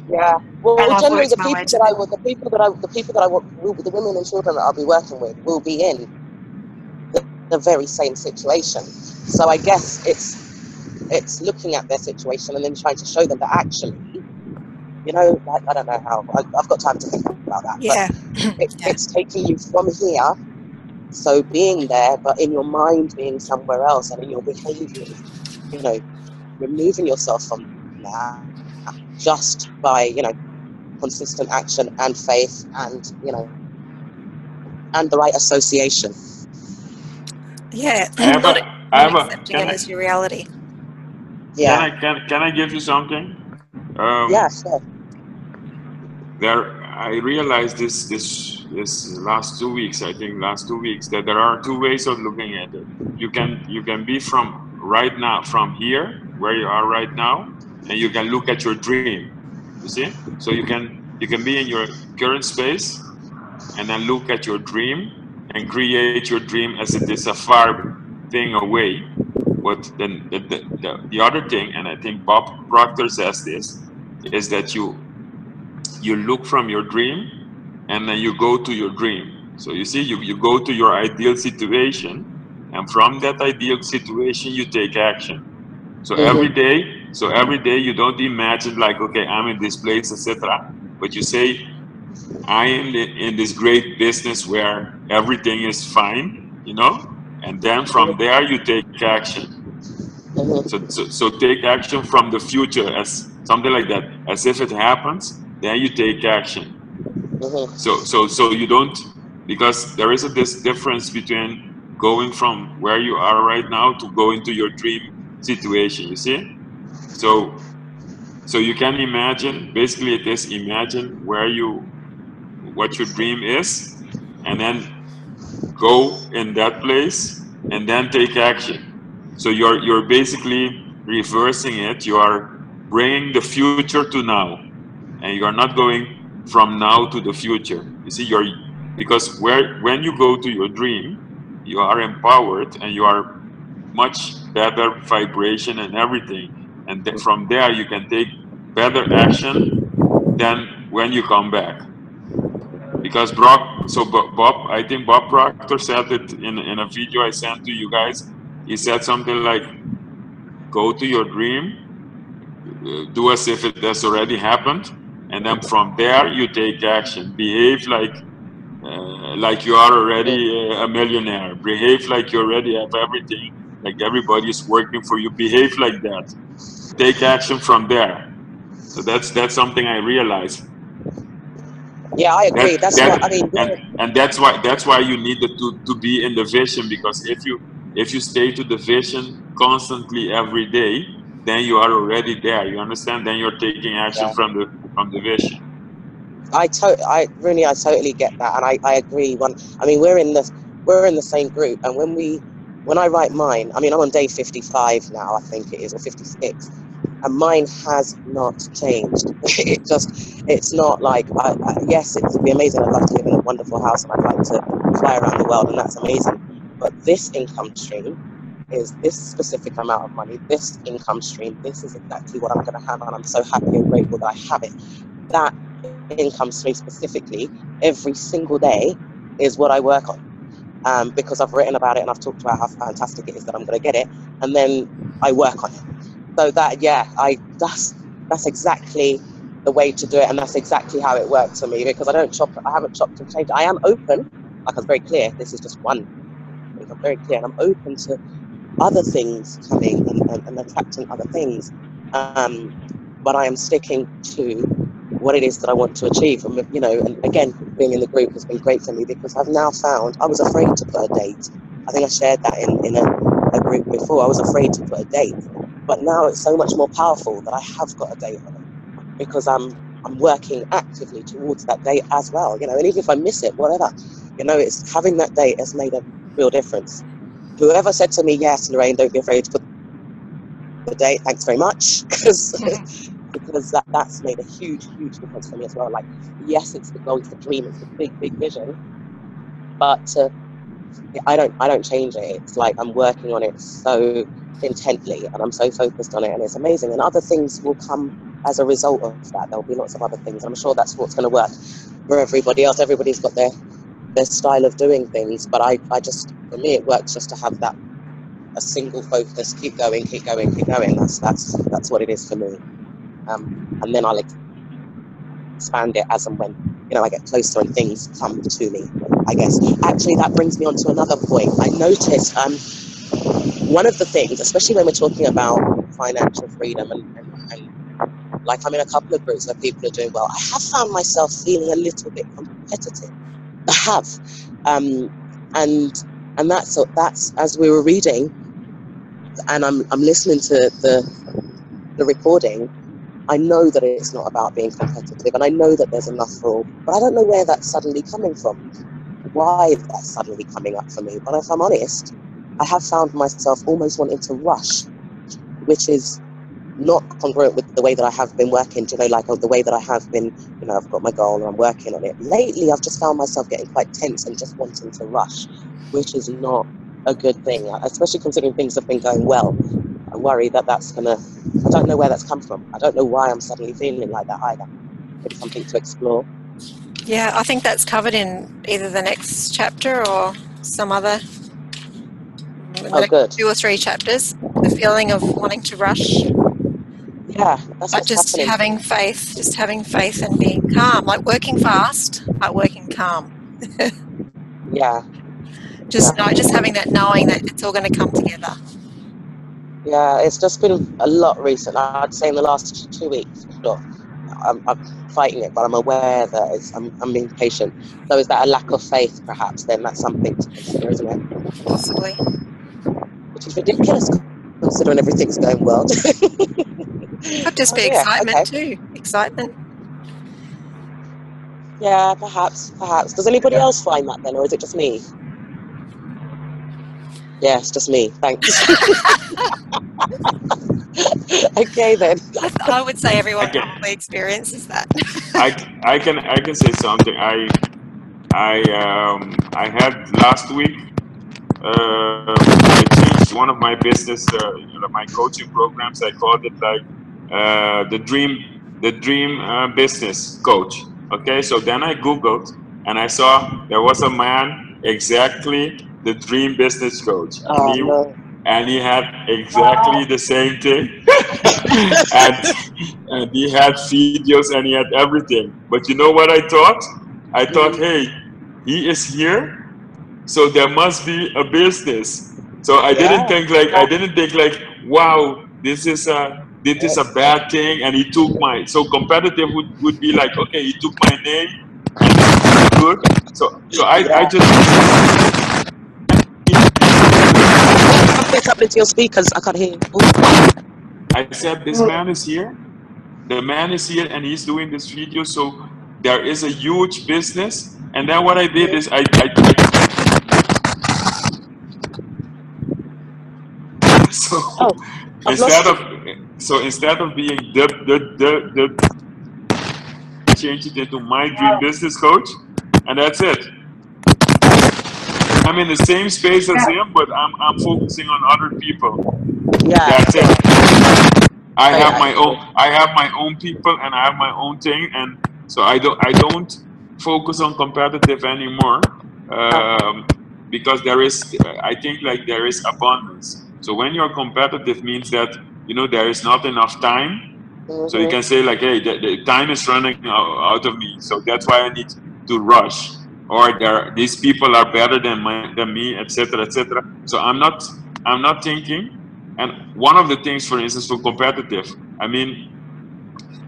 Yeah. Well, And generally, the people that I will, the people that I, the people that I will, the women and children that I'll be working with will be in the, the very same situation. So I guess it's it's looking at their situation and then trying to show them that actually, you know, like, I don't know how. I, I've got time to think about that. yeah, But it, <clears throat> Yeah. it's taking you from here. So being there, but in your mind being somewhere else, and in your behaviour, you know, removing yourself from that just by you know consistent action and faith and you know and the right association yeah, I have not, a, I have not a, accepting can it I, as your reality. yeah can I, can, can I give you something? Um, yeah sure there i realized this this this last two weeks i think last two weeks that there are two ways of looking at it. You can you can be from right now from here where you are right now and you can look at your dream you see? So you can you can be in your current space and then look at your dream and create your dream as it is a far thing away. But then the, the, the, the other thing and i think bob proctor says this is that you you look from your dream and then you go to your dream. So you see, you, you go to your ideal situation, and from that ideal situation, you take action. So Mhm. every day, so every day you don't imagine like, okay, I'm in this place, etc. But you say, I am in- this great business where everything is fine, you know, and then from there you take action. Mhm. So, so, so take action from the future as something like that, as if it happens. Then you take action. So, so, so you don't because there is a this difference between going from where you are right now to going to your dream situation. You see? So, so you can imagine. Basically, it is imagine where you, what your dream is, and then go in that place and then take action. So you're you're basically reversing it. You are bringing the future to now, and you are not going from now to the future. You see, you're because where when you go to your dream, you are empowered and you are much better vibration and everything, and then from there you can take better action than when you come back. Because Brock, so Bob, I think Bob Proctor said it in in a video I sent to you guys. He said something like, "Go to your dream, uh, do as if it has already happened, and then from there you take action. Behave like uh, like you are already uh, a millionaire. Behave like you already have everything. Like everybody is working for you. Behave like that. Take action from there. So that's that's something I realized. Yeah, I agree. That, that's that, what I mean. and, and that's why that's why you need to, to be in the vision because if you if you stay to the vision constantly every day, then you are already there. You understand? Then you're taking action Yeah. from the from the vision. I to- I really, I totally get that, and I, I agree. One, I mean, we're in the we're in the same group, and when we when I write mine, I mean, I'm on day 55 now, I think it is, or 56, and mine has not changed. <laughs> it just, it's not like, I, I, yes, it would be amazing. I'd love to live in a wonderful house, and I'd like to fly around the world, and that's amazing. But this income stream is this specific amount of money, this income stream, this is exactly what I'm going to have, and I'm so happy and grateful that I have it. That income stream specifically every single day is what I work on. Um, because I've written about it and I've talked about how fantastic it is that I'm going to get it, and then I work on it. So that, yeah, I that's that's exactly the way to do it, and that's exactly how it works for me. Because I don't chop, I haven't chopped and changed. I am open, like I was very clear. This is just one. I'm very clear, and I'm open to other things coming and, and, and attracting other things. Um, but I am sticking to what it is that I want to achieve. And, you know, and again, being in the group has been great for me because I've now found I was afraid to put a date. I think I shared that in, in a, a group before. I was afraid to put a date. But now it's so much more powerful that I have got a date on it because I'm I'm working actively towards that date as well. You know, and even if I miss it, whatever, you know, it's having that date has made a real difference. Whoever said to me, "Yes, Lorraine, don't be afraid to put the date," thanks very much, <laughs> because <laughs> because that, that's made a huge, huge difference for me as well. Like, yes, it's the goal, it's the dream, it's the big, big vision, but uh, I don't, I don't change it. It's like I'm working on it so intently, and I'm so focused on it, and it's amazing. And other things will come as a result of that. There'll be lots of other things. I'm sure that's what's going to work for everybody else. Everybody's got their their style of doing things, but I, I just, for me, it works just to have that a single focus. Keep going, keep going, keep going. That's that's that's what it is for me um, and then I'll expand it as and when you know I get closer and things come to me. I guess actually that brings me on to another point. I noticed um, one of the things, especially when we're talking about financial freedom and, and, and like I'm in a couple of groups where people are doing well. I have found myself feeling a little bit competitive. Have, um, and and that's that's as we were reading, and I'm I'm listening to the the recording. I know that it's not about being competitive, and I know that there's enough for all, but I don't know where that's suddenly coming from, why that's suddenly coming up for me. But if I'm honest, I have found myself almost wanting to rush, which is not congruent with the way that I have been working, you know, like oh, the way that I have been, you know, I've got my goal and I'm working on it. Lately, I've just found myself getting quite tense and just wanting to rush, which is not a good thing, uh, especially considering things have been going well. I worry that that's gonna. I don't know where that's come from. I don't know why I'm suddenly feeling like that either. It's something to explore. Yeah, I think that's covered in either the next chapter or some other Oh, good. two or three chapters. The feeling of wanting to rush, Yeah, that's but just happening. having faith, just having faith and being calm, like working fast, but working calm. Yeah, <laughs> Just know, just having that knowing that it's all going to come together. yeah. It's just been a lot recent. I'd say in the last two weeks. Sure. I'm, I'm fighting it, but I'm aware that it's, I'm, I'm being patient. So is that a lack of faith, perhaps? Then that's something to consider, isn't it? Possibly. Which is ridiculous considering everything's going well. <laughs> Could just be Oh, yeah, excitement okay. too. Excitement. Yeah, perhaps, perhaps. Does anybody else find that then, or is it just me? Yeah, it's just me. Thanks. <laughs> okay then. I, would say everyone Okay. probably experiences that. I, I can I can say something. I I um I had last week. Uh, I changed one of my business, uh, you know, my coaching programs. I called it like uh, the dream the dream uh, business coach. Okay, so then I googled and I saw there was a man exactly the dream business coach. And Oh he- no. and he had exactly the same thing. <laughs> And, and he had videos and he had everything. But you know what i thought? I thought hey he is here so there must be a business. So i didn't think like i didn't think like wow this is uh this is a bad thing and he took my so competitive would, would be like okay he took my name. Good. So so i i just It's up into your speakers. I can't hear you. i said this man is here. The man is here and he's doing this video so there is a huge business. And then what i did is i, I, I <laughs> so Oh, instead of so instead of being the the the, the change it into my dream business coach and that's it. I'm in the same space as him but i'm i'm focusing on other people. Yeah. that's it. I have my own i have my own people and i have my own thing and so i don't i don't focus on competitive anymore um, because there is i think like there is abundance. So when you're competitive means that you know there is not enough time so you Mhm. can say like, hey, the, the time is running out, out of me, so that's why I need to rush. Or there, these people are better than my, than me, etc., etc. So I'm not, I'm not thinking. And one of the things, for instance, for competitive, I mean,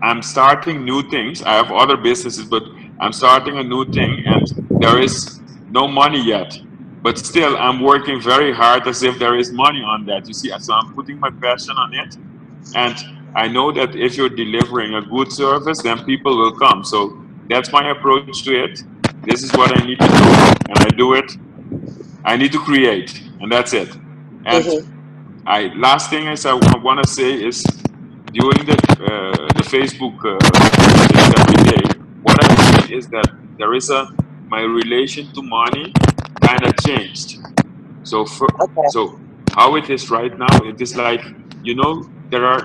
I'm starting new things. I have other businesses, but I'm starting a new thing, and there is no money yet. But still, I'm working very hard as if there is money on that. You see, so I'm putting my passion on it, and I know that if you're delivering a good service, then people will come. So that's my approach to it. This is what I need to do, and I do it. I need to create, and that's it. And Mhm. I last thing is I want to say is during the uh, the Facebook uh, every day, what I see is that there is a my relation to money kind of changed. So for, Okay. so how it is right now, it is like you know there are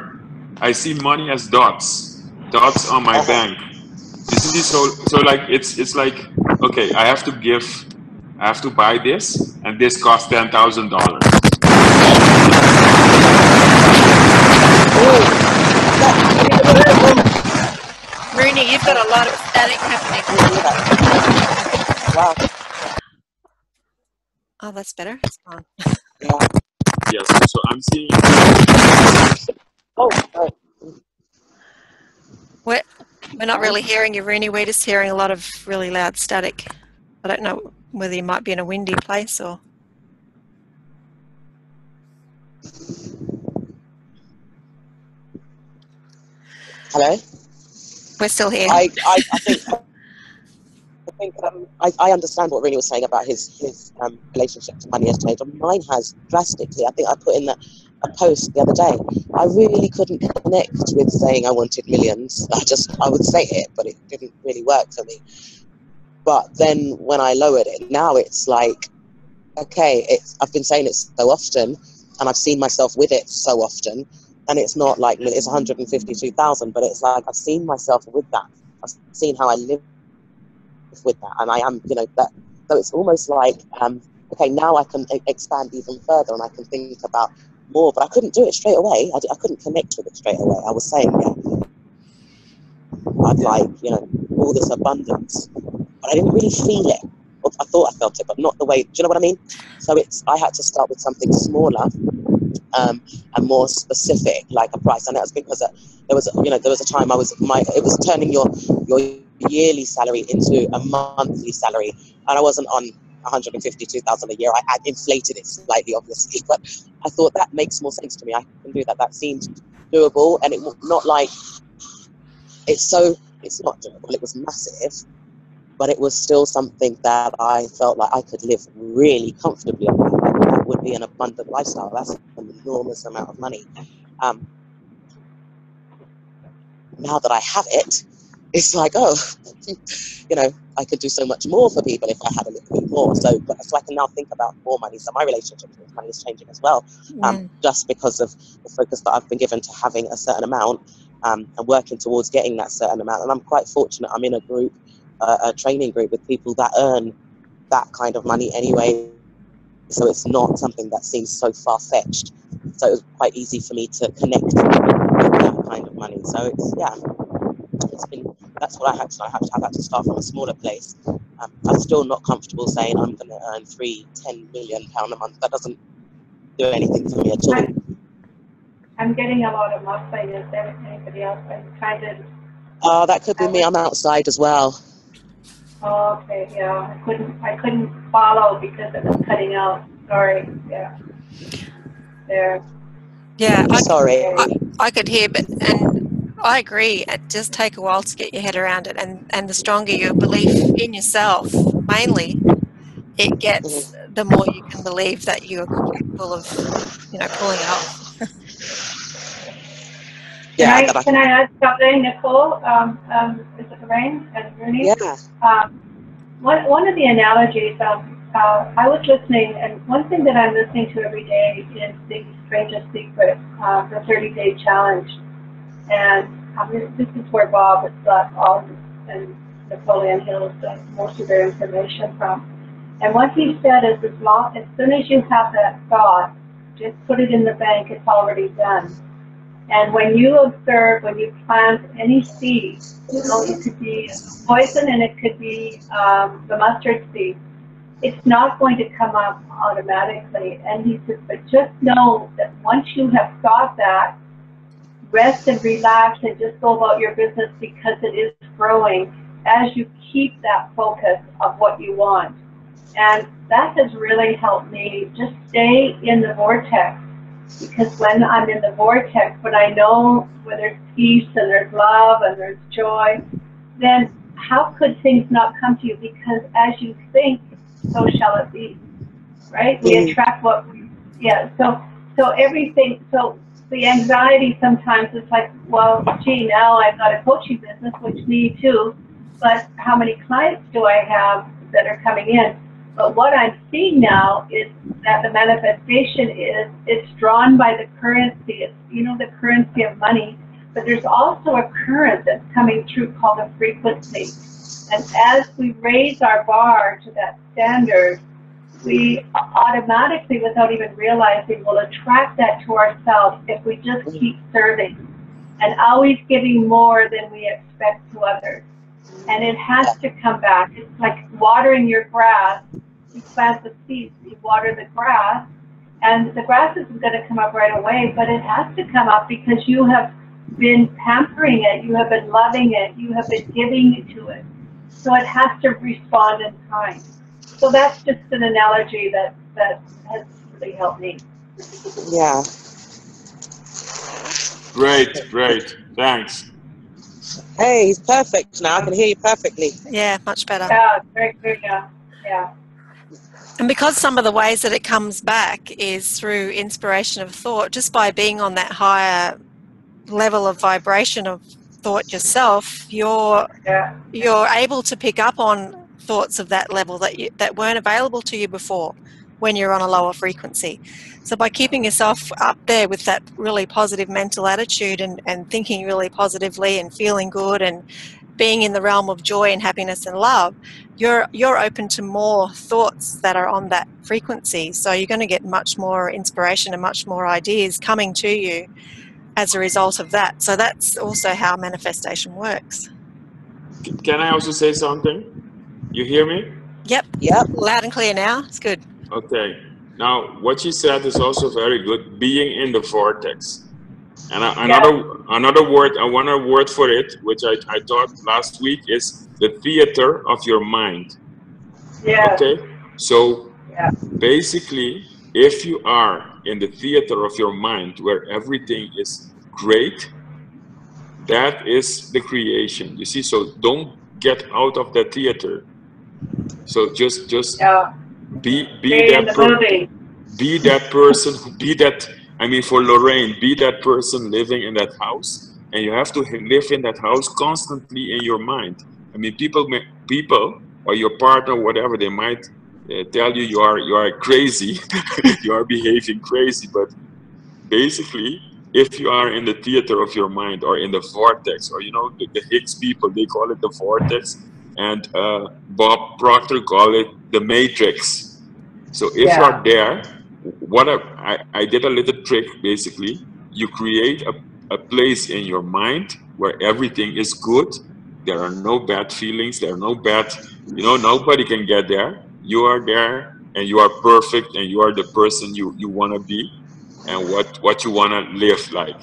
I see money as dots, dots on my Uh-huh. bank. You see, so so like it's it's like okay, I have to give, I have to buy this, and this costs ten thousand dollars. Rooney, you've got a lot of static happening. Wow. Oh, that's better. Yeah. Yes. So I'm seeing Oh, oh. We're, we're not really hearing you, Rooney. We're just hearing a lot of really loud static. I don't know whether you might be in a windy place or. Hello. We're still here. I, I, I think I think um, I, I understand what Rooney was saying about his his um, relationship to money has changed. Mine has drastically. I think I put in the, a post the other day. I really couldn't connect with saying I wanted millions. <laughs> I just I would say it, but it didn't really work for me. But then when I lowered it, now it's like, okay, it's I've been saying it so often, and I've seen myself with it so often, and it's not like it's 152,000, but it's like I've seen myself with that. I've seen how I live with that, and I am, you know, that. So it's almost like, um, okay, now I can expand even further, and I can think about more. But I couldn't do it straight away. I couldn't connect with it straight away. I was saying, yeah, I'd like, you know, all this abundance, but I didn't really feel it. I thought I felt it, but not the way. Do you know what I mean? So it's I had to start with something smaller um, and more specific, like a price. And that was because uh, there was, you know, there was a time I was my it was turning your your yearly salary into a monthly salary, and I wasn't on 152,000 a year. I, inflated it slightly, obviously, <laughs> but I thought that makes more sense to me. I can do that. That seemed doable, and it was not like it's so. It's not doable. It was massive, but it was still something that I felt like I could live really comfortably on. That, that would be an abundant lifestyle. That's an enormous amount of money. Um, now that I have it, it's like, oh, <laughs> you know, I could do so much more for people if I had a little bit more. So, but, so I can now think about more money. So my relationship with money is changing as well, um, Mm. just because of the focus that I've been given to having a certain amount um, and working towards getting that certain amount. And I'm quite fortunate. I'm in a group, uh, a training group with people that earn that kind of money anyway. So it's not something that seems so far fetched. So it was quite easy for me to connect with that kind of money. So it's yeah, that's what I had to. I had to, I had to start from a smaller place. Um, I'm still not comfortable saying I'm going to earn three, ten million pound a month. That doesn't do anything for me at all. I'm getting a lot of muffling. Is there anybody else? I'm trying to. Oh, that could be me. I'm outside as well. Oh, okay, yeah. I couldn't. I couldn't follow because it was cutting out. Sorry. Yeah. There. Yeah, I, Sorry. I, I could hear, but and I agree. It does take a while to get your head around it, and and the stronger your belief in yourself, mainly, it gets, the more you can believe that you're capable of, you know, pulling it off. <laughs> Yeah, Can that I, I- can I add something, Nicole? Um, um, is it Lorraine and Rooney? yeah. Um, one, one of the analogies, um, uh, I was listening, and one thing that I'm listening to every day is the Strangest Secret, uh, the 30 day challenge. And this, is where Bob got all and Napoleon Hill's most of their information from. And what he said is as long, as soon as you have that thought, just put it in the bank, it's already done. And when you observe, when you plant any seed, know, it could be poison and it could be um, the mustard seed. It's not going to come up automatically. And he says, but just know that once you have thought that, rest and relax and just go about your business because it is growing as you keep that focus of what you want. And that has really helped me just stay in the vortex because when I'm in the vortex, when I know where there's peace and there's love and there's joy, then how could things not come to you? Because as you think, so shall it be. Right? We Mhm. attract what we, yeah. So, so everything, so the anxiety sometimes is like, well, gee, now I've got a coaching business, which me too, but how many clients do I have that are coming in? But what I'm seeing now is that the manifestation is it's drawn by the currency. It's you know the currency of money, but there's also a current that's coming through called a frequency. And as we raise our bar to that standard, we automatically, without even realizing, will attract that to ourselves if we just keep serving and always giving more than we expect to others. And it has to come back. It's like watering your grass. You plant the seeds, you water the grass, and the grass isn't going to come up right away, but it has to come up because you have been pampering it, you have been loving it, you have been giving to it. So it has to respond in kind. So that's just an analogy that, that has really helped me. Yeah. Great, great. Thanks. Hey, he's perfect now. I can hear you perfectly. Yeah, much better. Yeah, very good. Yeah, yeah. And because some of the ways that it comes back is through inspiration of thought, just by being on that higher level of vibration of thought yourself, you're Yeah. you're able to pick up on thoughts of that level that you, that weren't available to you before when you're on a lower frequency. So by keeping yourself up there with that really positive mental attitude and, and thinking really positively and feeling good and being in the realm of joy and happiness and love, you're you're open to more thoughts that are on that frequency. So you're going to get much more inspiration and much more ideas coming to you as a result of that. So that's also how manifestation works. Can I also say something? You hear me? Yep, Yep. loud and clear now. It's good. Okay. Now, what you said is also very good. Being in the vortex. And a- another another word, I want a word for it, which I, I taught last week, is the theater of your mind. Yeah. Okay. So Yeah. basically, if you are in the theater of your mind where everything is great, that is the creation. You see, so don't get out of that theater. So just just Yeah. be be Stay that per- be that person be that i mean for lorraine be that person living in that house and you have to live in that house constantly in your mind. I mean people may, people or your partner whatever they might uh, tell you you are you are crazy. <laughs> You are behaving crazy but basically if you are in the theater of your mind or in the vortex or you know the, the Hicks people they call it the vortex and uh, bob proctor call it the matrix. So if Yeah. you're there what I, I, I did a little trick basically. You create a, a place in your mind where everything is good. There are no bad feelings. There are no bad you know nobody can get there. You are there and you are perfect and you are the person you, you want to be and what what you want to live like.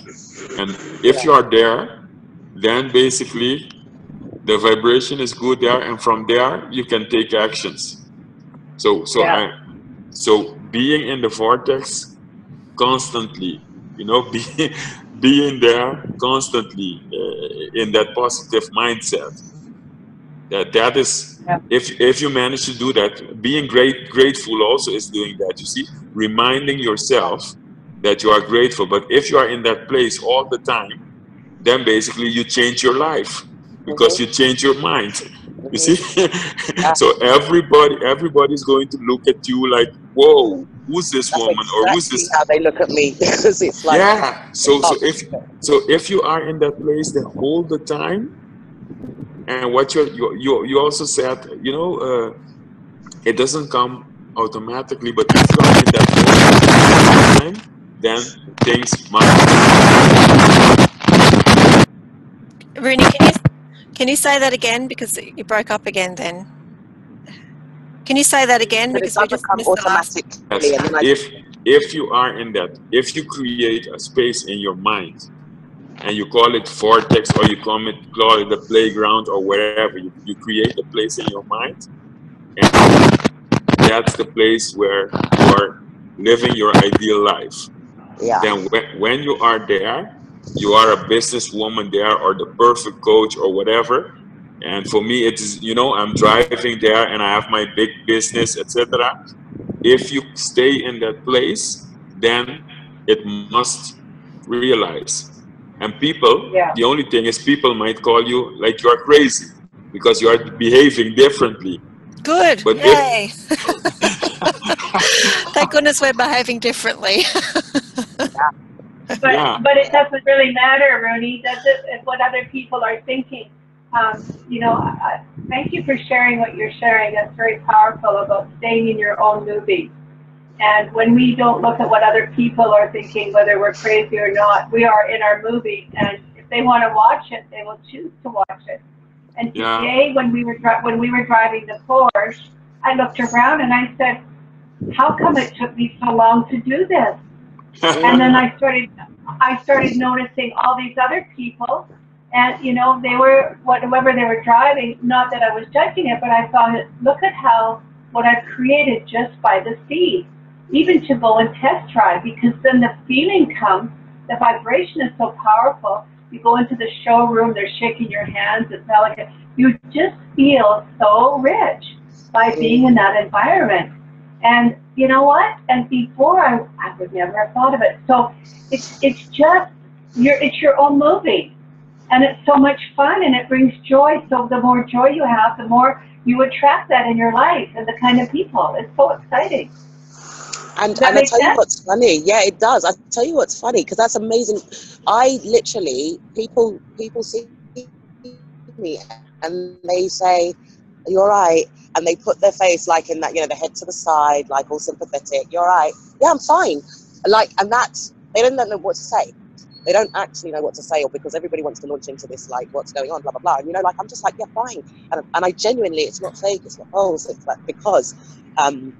And if you are there, then basically the vibration is good there, and from there you can take actions. So so Yeah. I, so being in the vortex constantly, you know, <laughs> be, being there constantly uh, in that positive mindset. That that is Yeah. if if you manage to do that, being great grateful also is doing that. You see, reminding yourself that you are grateful. But if you are in that place all the time, then basically you change your life because you change your mind. You see, <laughs> so everybody everybody's going to look at you like, "Whoa, who's this That's woman or who's exactly this how they look at me <laughs> because it's like yeah so so if so if you are in that place the whole the time and what you you you, you also said you know uh, it doesn't come automatically but if you are in that whole time then things might Rooney, can you can you say that again because you broke up again? Then can you say that again but because we just come missed the last. automatically. And then I, if if you are in that if you create a space in your mind and you call it vortex or you call it call it the playground or wherever you, you create a place in your mind and that's the place where you are living your ideal life yeah, then when, when you are there you are a businesswoman there or the perfect coach or whatever and for me it is you know i'm driving there and i have my big business etc if you stay in that place then it must realize and people Yeah. the only thing is people might call you like you are crazy because you are behaving differently Good. But if- Yay. <laughs> Thank goodness we're behaving differently. <laughs> But, Yeah. but it doesn't really matter, Rooney, does it, if what other people are thinking? Um, you know, I, thank you for sharing what you're sharing. That's very powerful about staying in your own movie. And when we don't look at what other people are thinking, whether we're crazy or not, we are in our movie. And if they want to watch it, they will choose to watch it. And Yeah. today, when we were dri- when we were driving the Porsche, I looked around and I said, "How come it took me so long to do this?" And then I started I started noticing all these other people and you know they were whatever they were driving not that I was judging it but I thought look at how what I've created just by the seed even to go and test drive because then the feeling comes the vibration is so powerful. You go into the showroom they're shaking your hands it's elegant you just feel so rich by being in that environment and you know what? And before I, I would never have thought of it. So it's it's just your it's your own movie, and it's so much fun and it brings joy. So the more joy you have, the more you attract that in your life and the kind of people. It's so exciting. And, and I tell you what's funny. Yeah, it does. I tell you what's funny because that's amazing. I literally people people see me and they say, "You're right," and they put their face like in that, you know, the head to the side, like all sympathetic. You're right. Yeah, I'm fine. Like, and that's they don't know what to say. They don't actually know what to say, or because everybody wants to launch into this, like, what's going on, blah blah blah. And you know, like, I'm just like, yeah, fine. And, and I genuinely, it's not fake, it's not false. It's like because um,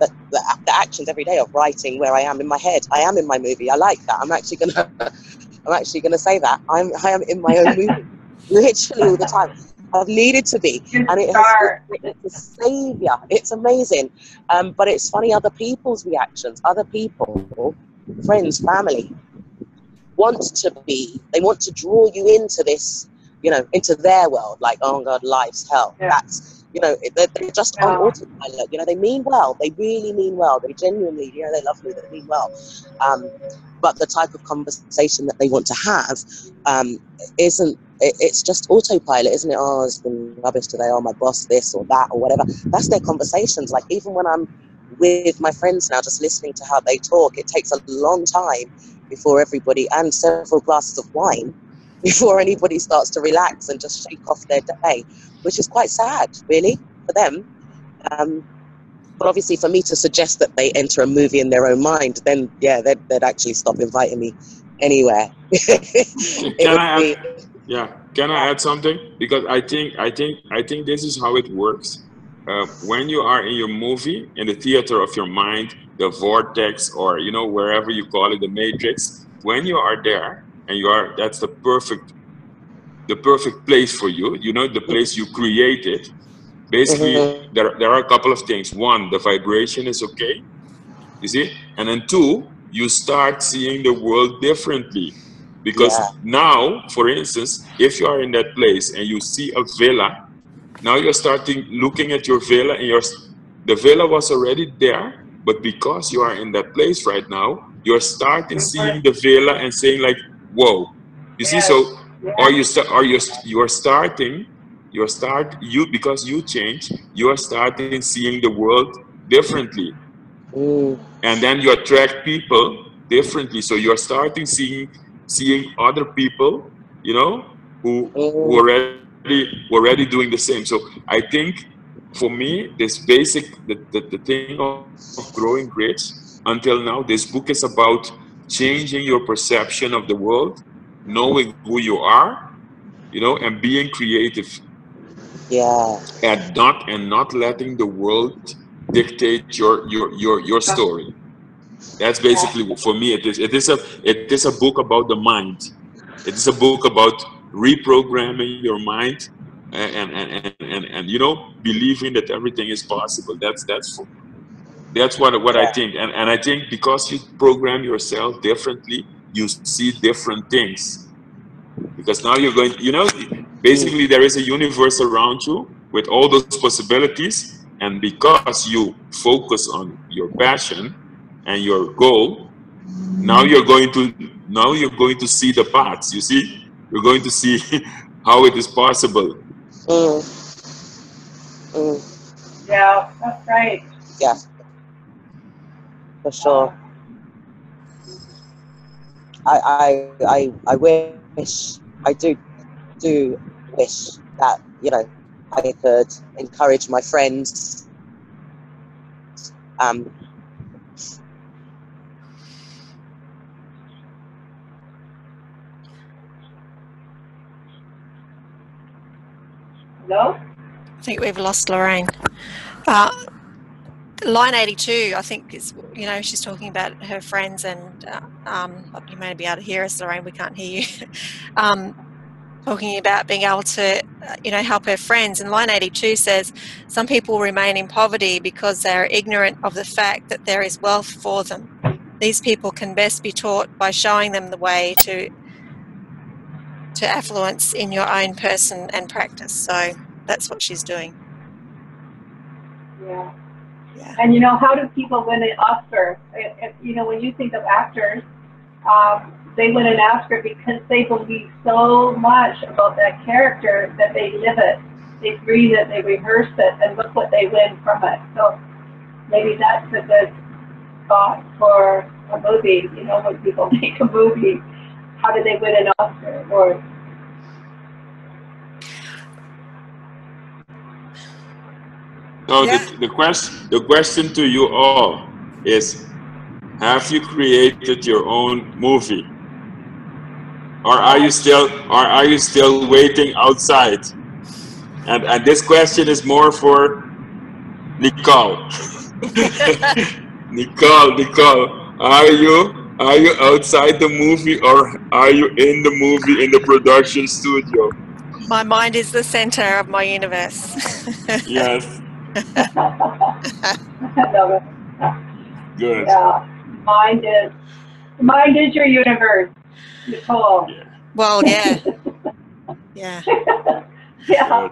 the, the, the actions every day of writing where I am in my head. I am in my movie. I like that. I'm actually gonna <laughs> I'm actually gonna say that. I'm I am in my own <laughs> movie. Literally all the time. I've needed to be. And it has it's a savior. It's amazing. Um, but it's funny other people's reactions, other people, friends, family, want to be, they want to draw you into this, you know, into their world, like, oh God, life's hell. Yeah. That's you know, they're, they're just on autopilot. You know, they mean well. They really mean well. They genuinely, you know, they love me. They mean well. Um, but the type of conversation that they want to have um, isn't. It, it's just autopilot, isn't it? Oh, it's been rubbish today. Oh, my boss, this or that or whatever. That's their conversations. Like even when I'm with my friends now, just listening to how they talk, it takes a long time before everybody and several glasses of wine <laughs> before anybody starts to relax and just shake off their day, which is quite sad, really, for them. Um, but obviously, for me to suggest that they enter a movie in their own mind, then yeah, they'd, they'd actually stop inviting me anywhere. <laughs> it Can would I be, yeah, can I add something? Because I think I think I think this is how it works. uh, when you are in your movie in the theater of your mind the vortex or you know wherever you call it the matrix when you are there and you are that's the perfect the perfect place for you you know the place you created basically Mhm. there, there are a couple of things one the vibration is okay you see and then two you start seeing the world differently because Yeah. now for instance if you are in that place and you see a villa now you're starting looking at your villa and you're the villa was already there but because you are in that place right now you're starting seeing the villa and saying like whoa. You see so are you start or you you're starting you're start you because you change you are starting seeing the world differently. Mm, and then you attract people differently. So you're starting seeing seeing other people you know who who mm, already who already doing the same. So i think for me this basic the, the, the thing of, of growing rich until now this book is about changing your perception of the world knowing who you are you know and being creative. Yeah. and not and not letting the world dictate your your your your story that's basically for me it is it is a it is a book about the mind. It is a book about reprogramming your mind and and and, and, and, and you know believing that everything is possible. That's that's for, that's what what i think. And and i think because you program yourself differently you see different things. Because now you're going you know basically there is a universe around you with all those possibilities and because you focus on your passion and your goal now you're going to now you're going to see the parts. you see you're going to see <laughs> how it is possible Mm, mm, Yeah, that's right. yeah. For sure. I, I, I, I wish, I do, do wish that, you know, I could encourage my friends, um, No? I think we've lost Lorraine. Uh, line 82, I think, is, you know, she's talking about her friends, and uh, um, you may be able to hear us, Lorraine, we can't hear you. <laughs> um, talking about being able to, uh, you know, help her friends. And line 82 says, Some people remain in poverty because they are ignorant of the fact that there is wealth for them. These people can best be taught by showing them the way to to affluence in your own person and practice. So that's what she's doing. Yeah. Yeah. And you know, how do people win an Oscar? If, if, you know, when you think of actors, um, they win an Oscar because they believe so much about that character that they live it, they breathe it, they rehearse it, and look what they win from it. So maybe that's a good thought for a movie. You know, when people <laughs> make a movie, how did they win an Oscar? Or so Yeah. the, the question the question to you all is have you created your own movie or are you still or are you still waiting outside and and this question is more for nicole <laughs> <laughs> nicole nicole are you are you outside the movie or are you in the movie in the production studio My mind is the center of my universe. yes I love it. good Yeah, mind is mind is your universe, Nicole. well, yeah. Yeah. <laughs> yeah,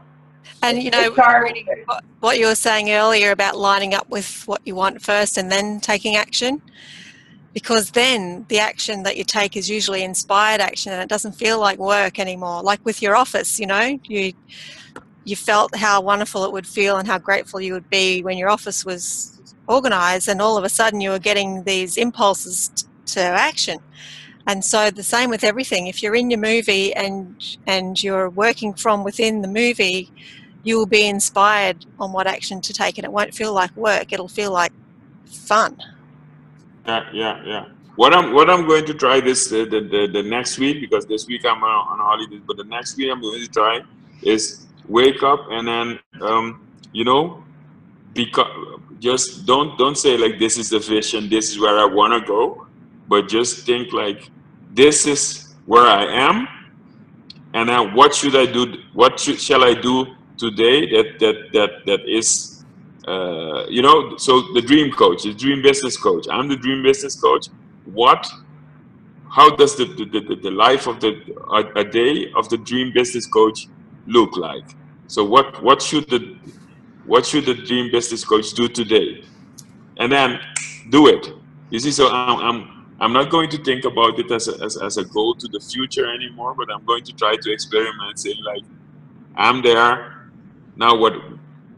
And, you know, It's hard. reading what- what you were saying earlier about lining up with what you want first and then taking action, because then the action that you take is usually inspired action and it doesn't feel like work anymore. Like with your office, you know, you you felt how wonderful it would feel and how grateful you would be when your office was organized and all of a sudden you were getting these impulses t- to action. And so the same with everything. If you're in your movie and and you're working from within the movie you will be inspired on what action to take and it won't feel like work. It'll feel like fun Yeah, yeah, yeah. What I'm what I'm going to try this uh, the, the the next week because this week I'm on, on holidays, but the next week I'm going to try is wake up and then um, you know because just don't don't say like this is the vision, this is where I want to go, but just think like this is where I am, and then what should I do? What should, shall I do today that that that that is, uh, you know? So the dream coach, the dream business coach. I'm the dream business coach. What? How does the the, the, the life of the a, a day of the dream business coach look like? So what what should the what should the dream business coach do today? And then do it. You see, so I'm, I'm, I'm not going to think about it as a, as, as a goal to the future anymore, but I'm going to try to experiment saying like, I'm there, now what,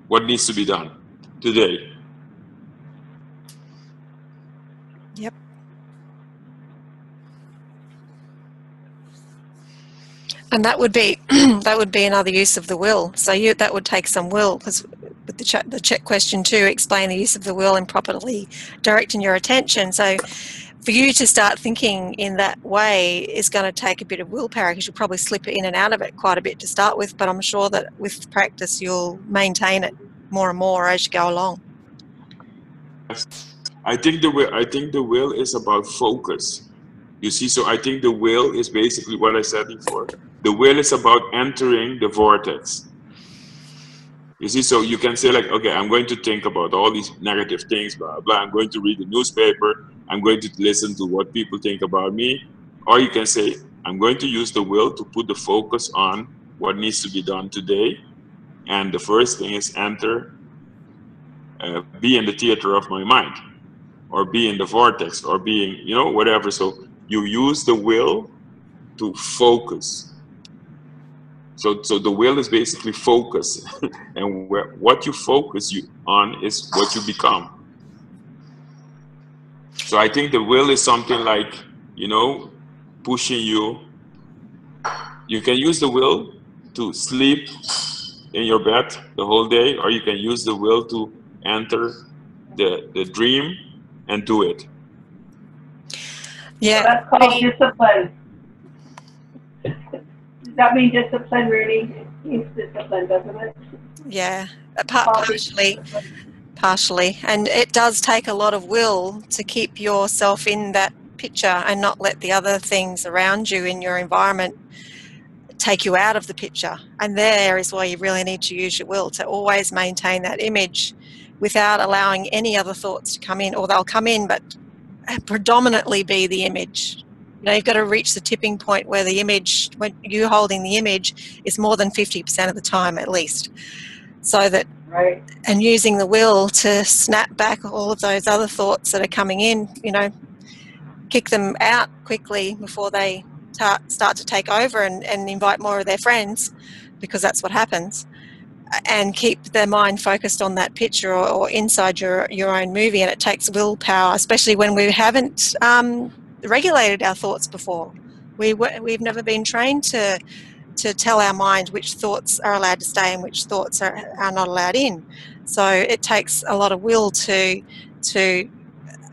what needs to be done today? Yep. And that would be <clears throat> that would be another use of the will. So you that would take some will because with the check, the check question two, explain the use of the will and properly directing your attention. So for you to start thinking in that way is going to take a bit of willpower because you'll probably slip in and out of it quite a bit to start with. But I'm sure that with practice you'll maintain it more and more as you go along. I think the will, I think the will is about focus. You see, so I think the will is basically what I said before. The will is about entering the vortex. You see, so you can say like, okay, I'm going to think about all these negative things, blah, blah. I'm going to read the newspaper. I'm going to listen to what people think about me. Or you can say, I'm going to use the will to put the focus on what needs to be done today. And the first thing is enter, uh, be in the theater of my mind or be in the vortex or being, you know, whatever. So you use the will to focus so, so the will is basically focus, <laughs> and where, what you focus you on is what you become. So I think the will is something like, you know, pushing you. You can use the will to sleep in your bed the whole day, or you can use the will to enter the, the dream and do it. Yeah. So that's called discipline Does that mean discipline really is discipline, doesn't it? Yeah, uh, partially, partially, and it does take a lot of will to keep yourself in that picture and not let the other things around you in your environment take you out of the picture. And there is why you really need to use your will to always maintain that image without allowing any other thoughts to come in, or they'll come in, but predominantly be the image you know, you've got to reach the tipping point where the image, when you're holding the image, is more than 50% of the time at least. So that, right. and using the will to snap back all of those other thoughts that are coming in, you know, kick them out quickly before they ta- start to take over and, and invite more of their friends, because that's what happens. And keep their mind focused on that picture or, or inside your, your own movie. And it takes willpower, especially when we haven't um, regulated our thoughts before. We we've never been trained to to tell our mind which thoughts are allowed to stay and which thoughts are, are not allowed in. So it takes a lot of will to to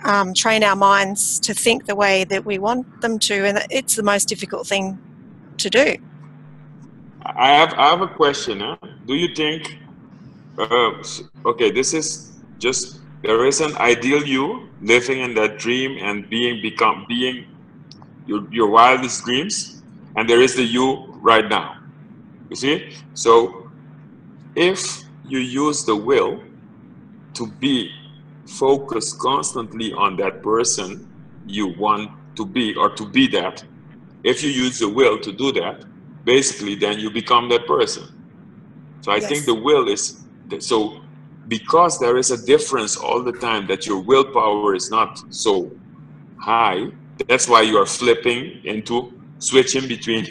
um, train our minds to think the way that we want them to, and it's the most difficult thing to do. I have I have a question. Huh? Do you think? Uh, okay, this is just there is an ideal you living in that dream and being become being your, your wildest dreams and there is the you right now you see so if you use the will to be focused constantly on that person you want to be or to be that. If you use the will to do that basically then you become that person. So i yes. think the will is so because there is a difference all the time that your willpower is not so high that's why you are flipping into switching between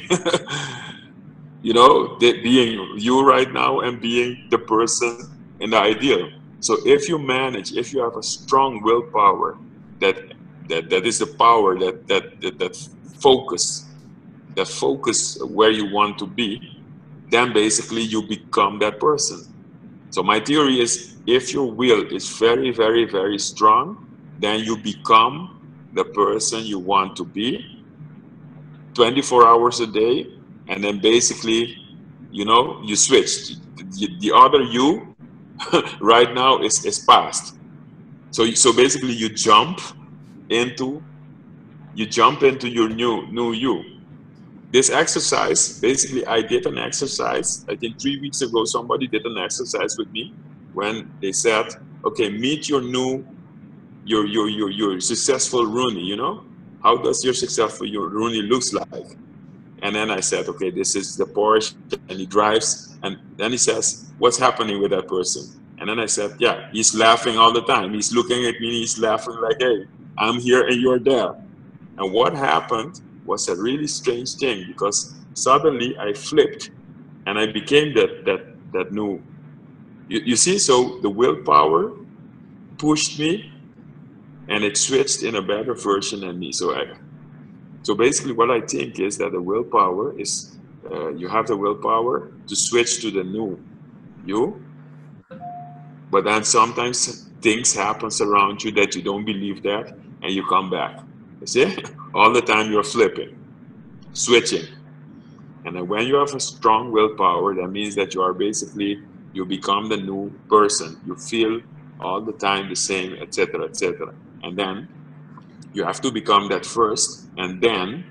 <laughs> you know being you right now and being the person in the ideal so if you manage if you have a strong willpower that that that is the power that that that, that focus that focus where you want to be then basically you become that person so my theory is if your will is very, very, very strong, then you become the person you want to be 24 hours a day. And then basically, you know, you switch. The, the other you <laughs> right now is, is past. So, so basically you jump into, you jump into your new, new you. This exercise, basically I did an exercise, I think three weeks ago, somebody did an exercise with me when they said, okay, meet your new, your, your, your, your successful Rooney, you know? How does your successful your Rooney looks like? And then I said, okay, this is the Porsche, and he drives. And then he says, what's happening with that person? And then I said, yeah, he's laughing all the time. He's looking at me, he's laughing like, hey, I'm here and you're there. And what happened was a really strange thing because suddenly I flipped and I became that, that, that new. You, you see, so the willpower pushed me and it switched in a better version than me. So I, so basically, what I think is that the willpower is uh, you have the willpower to switch to the new you, but then sometimes things happens around you that you don't believe that, and you come back. You see, <laughs> all the time you're flipping, switching, and then when you have a strong willpower, that means that you are basically you become the new person. You feel all the time the same, etc., etc., and then you have to become that first and then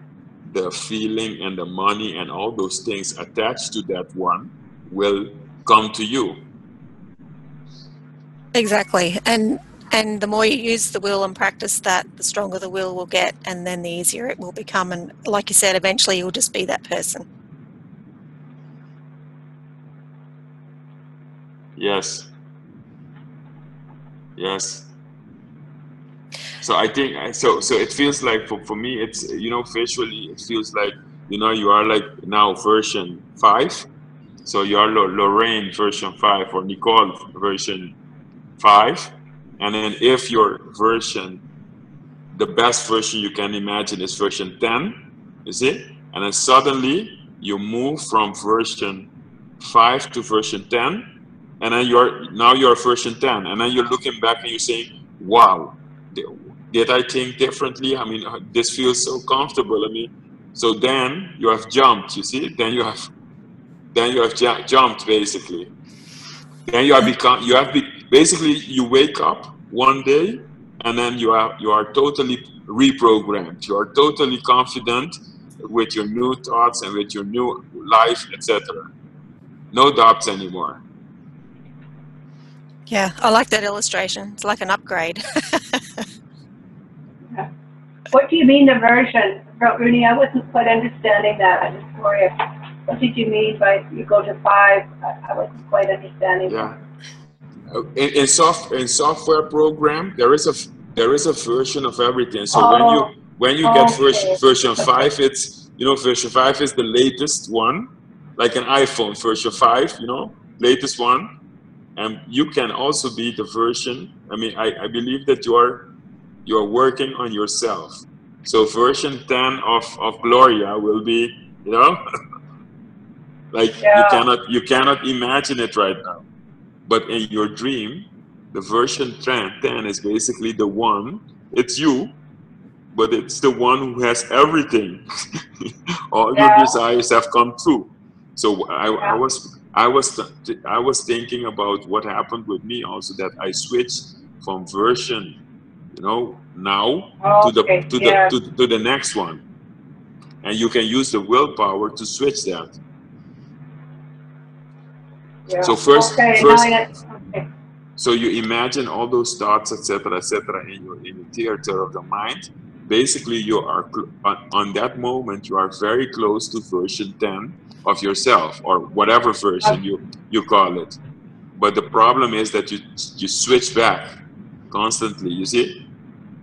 the feeling and the money and all those things attached to that one will come to you. Exactly. And and the more you use the will and practice that the stronger the will will get and then the easier it will become. And like you said eventually you'll just be that person. Yes. Yes so I think so. So it feels like for, for me, it's you know visually, it feels like you know you are like now version five. So you are Lorraine version five or Nicole version five, and then if your version, the best version you can imagine is version ten, you see, and then suddenly you move from version five to version ten, and then you're now you're version ten, and then you're looking back and you're saying, "Wow, did I think differently? I mean, uh, this feels so comfortable. I mean, so then you have jumped. You see, then you have, then you have jumped basically. Then you have become. You have be, basically you wake up one day, and then you are you are totally reprogrammed. You are totally confident with your new thoughts and with your new life, etc. No doubts anymore. Yeah, I like that illustration. It's like an upgrade. <laughs> What do you mean the version? Rooney, I wasn't quite understanding that. I'm just curious. What did you mean by you go to five? I, I wasn't quite understanding. Yeah. Uh, in, in, soft, in software program, there is a there is a version of everything. So oh. when you when you get version version five, it's you know version five is the latest one, like an iPhone version five, you know, latest one, and you can also be the version. I mean, I, I believe that you are you're working on yourself. So version 10 of, of Gloria will be, you know, <laughs> like yeah. you cannot you cannot imagine it right now. But in your dream, the version 10, 10 is basically the one, it's you, but it's the one who has everything. <laughs> All yeah. your desires have come true. So I, yeah. I was I was I was thinking about what happened with me also that I switched from version you know, now to the to yeah. the to, to the next one, and you can use the willpower to switch that. Yeah. So first, okay, first, okay. so you imagine all those thoughts, etc., etc., in your in the theater of the mind. Basically, you are on, on that moment you are very close to version ten of yourself, or whatever version okay. you you call it. But the problem is that you you switch back constantly. You see,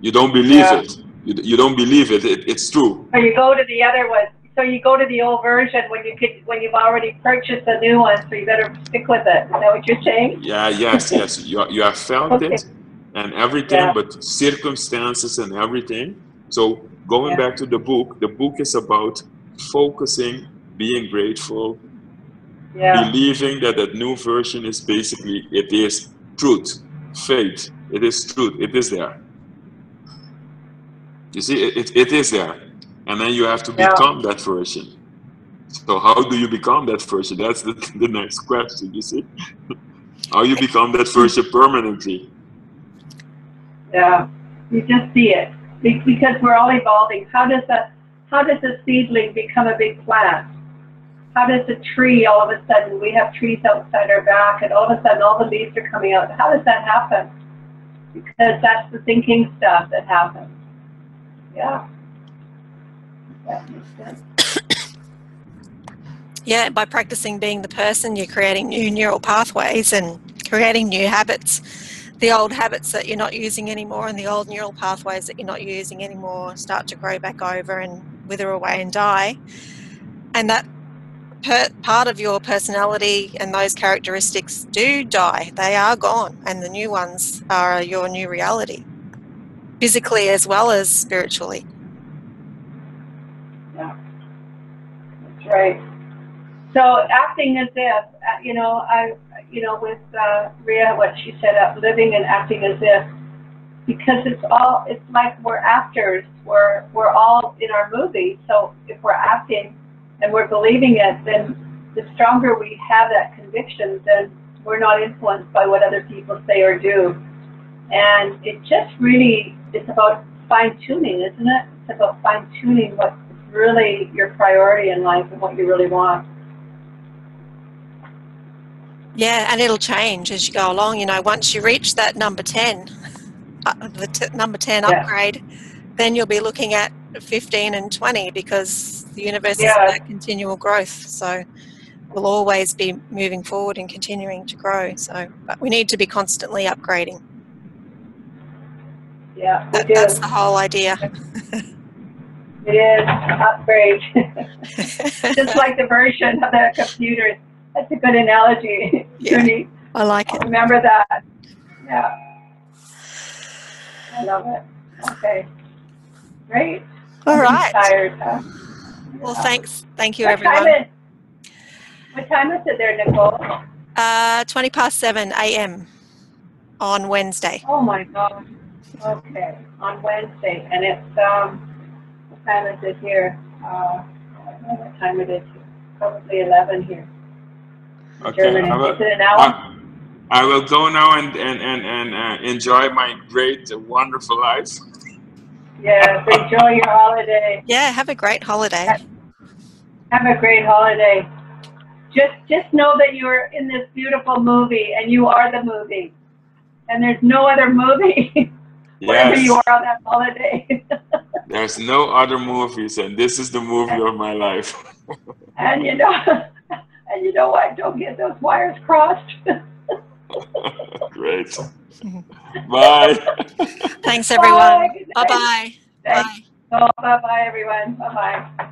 you don't believe yeah. it. You, you don't believe it. it. It's true. So you go to the other one. So you go to the old version when you could when you've already purchased a new one. So you better stick with it. Is that what you're saying? Yeah. Yes. yes. You you have felt okay. it and everything, yeah. but circumstances and everything. So going yeah. back to the book, the book is about focusing, being grateful, yeah. believing that that new version is basically it is truth, faith. It is truth. It is there. You see, it, it is there. And then you have to become yeah. that version. So how do you become that version? That's the, <laughs> the next question, you see? <laughs> How you become that version permanently. Yeah, you just see it because we're all evolving. How does a how does a seedling become a big plant? How does a tree all of a sudden we have trees outside our back and all of a sudden all the leaves are coming out? How does that happen? Because that's the thinking stuff that happens. Yeah. Yeah, by practicing being the person, you're creating new neural pathways and creating new habits. The old habits that you're not using anymore and the old neural pathways that you're not using anymore start to grow back over and wither away and die. And that part of your personality and those characteristics do die. They are gone, and the new ones are your new reality, physically as well as spiritually. Yeah, that's right. So acting as if, uh, you know, I, you know, with uh, Ria, what she said, uh, living and acting as if, because it's all, it's like we're actors. We're we're all in our movie. So if we're acting and we're believing it, then the stronger we have that conviction, then we're not influenced by what other people say or do. And it just really, it's about fine tuning, isn't it? It's about fine tuning what's really your priority in life and what you really want. Yeah, and it'll change as you go along. You know, once you reach that number 10, uh, the t- number 10 Yeah. upgrade, then you'll be looking at 15 and 20 because the universe is Yeah. about continual growth. So we'll always be moving forward and continuing to grow. So, but we need to be constantly upgrading. Yeah, we That, do. that's the whole idea. It is upgrade. <laughs> Just like the version of the computer. That's a good analogy. Yeah. Judy. I like it. Remember that. Yeah. I love it. Okay. Great. All I'm right. Tired, huh? Well, Yeah. thanks. Thank you, What everyone. time is? What time is it there, Nicole? Uh, 20 past 7 a.m. on Wednesday. Oh my God. Okay, on Wednesday, and it's um, what time is it here? Uh, I don't know what time it is. Probably eleven here. Okay, Germany. I will, Is it an hour? I, I will go now and and and, and uh, enjoy my great, wonderful life. Yes. Enjoy your holiday. Yeah, have a great holiday. Have a great holiday. Just just know that you're in this beautiful movie, and you are the movie. And there's no other movie <laughs> wherever you are on that holiday. <laughs> there's no other movies, and this is the movie of my life. <laughs> and you know, <laughs> and you know what? Don't get those wires crossed. Great. Bye. Thanks, everyone. Bye. Bye-bye. Bye. Oh, bye bye, everyone. Bye bye.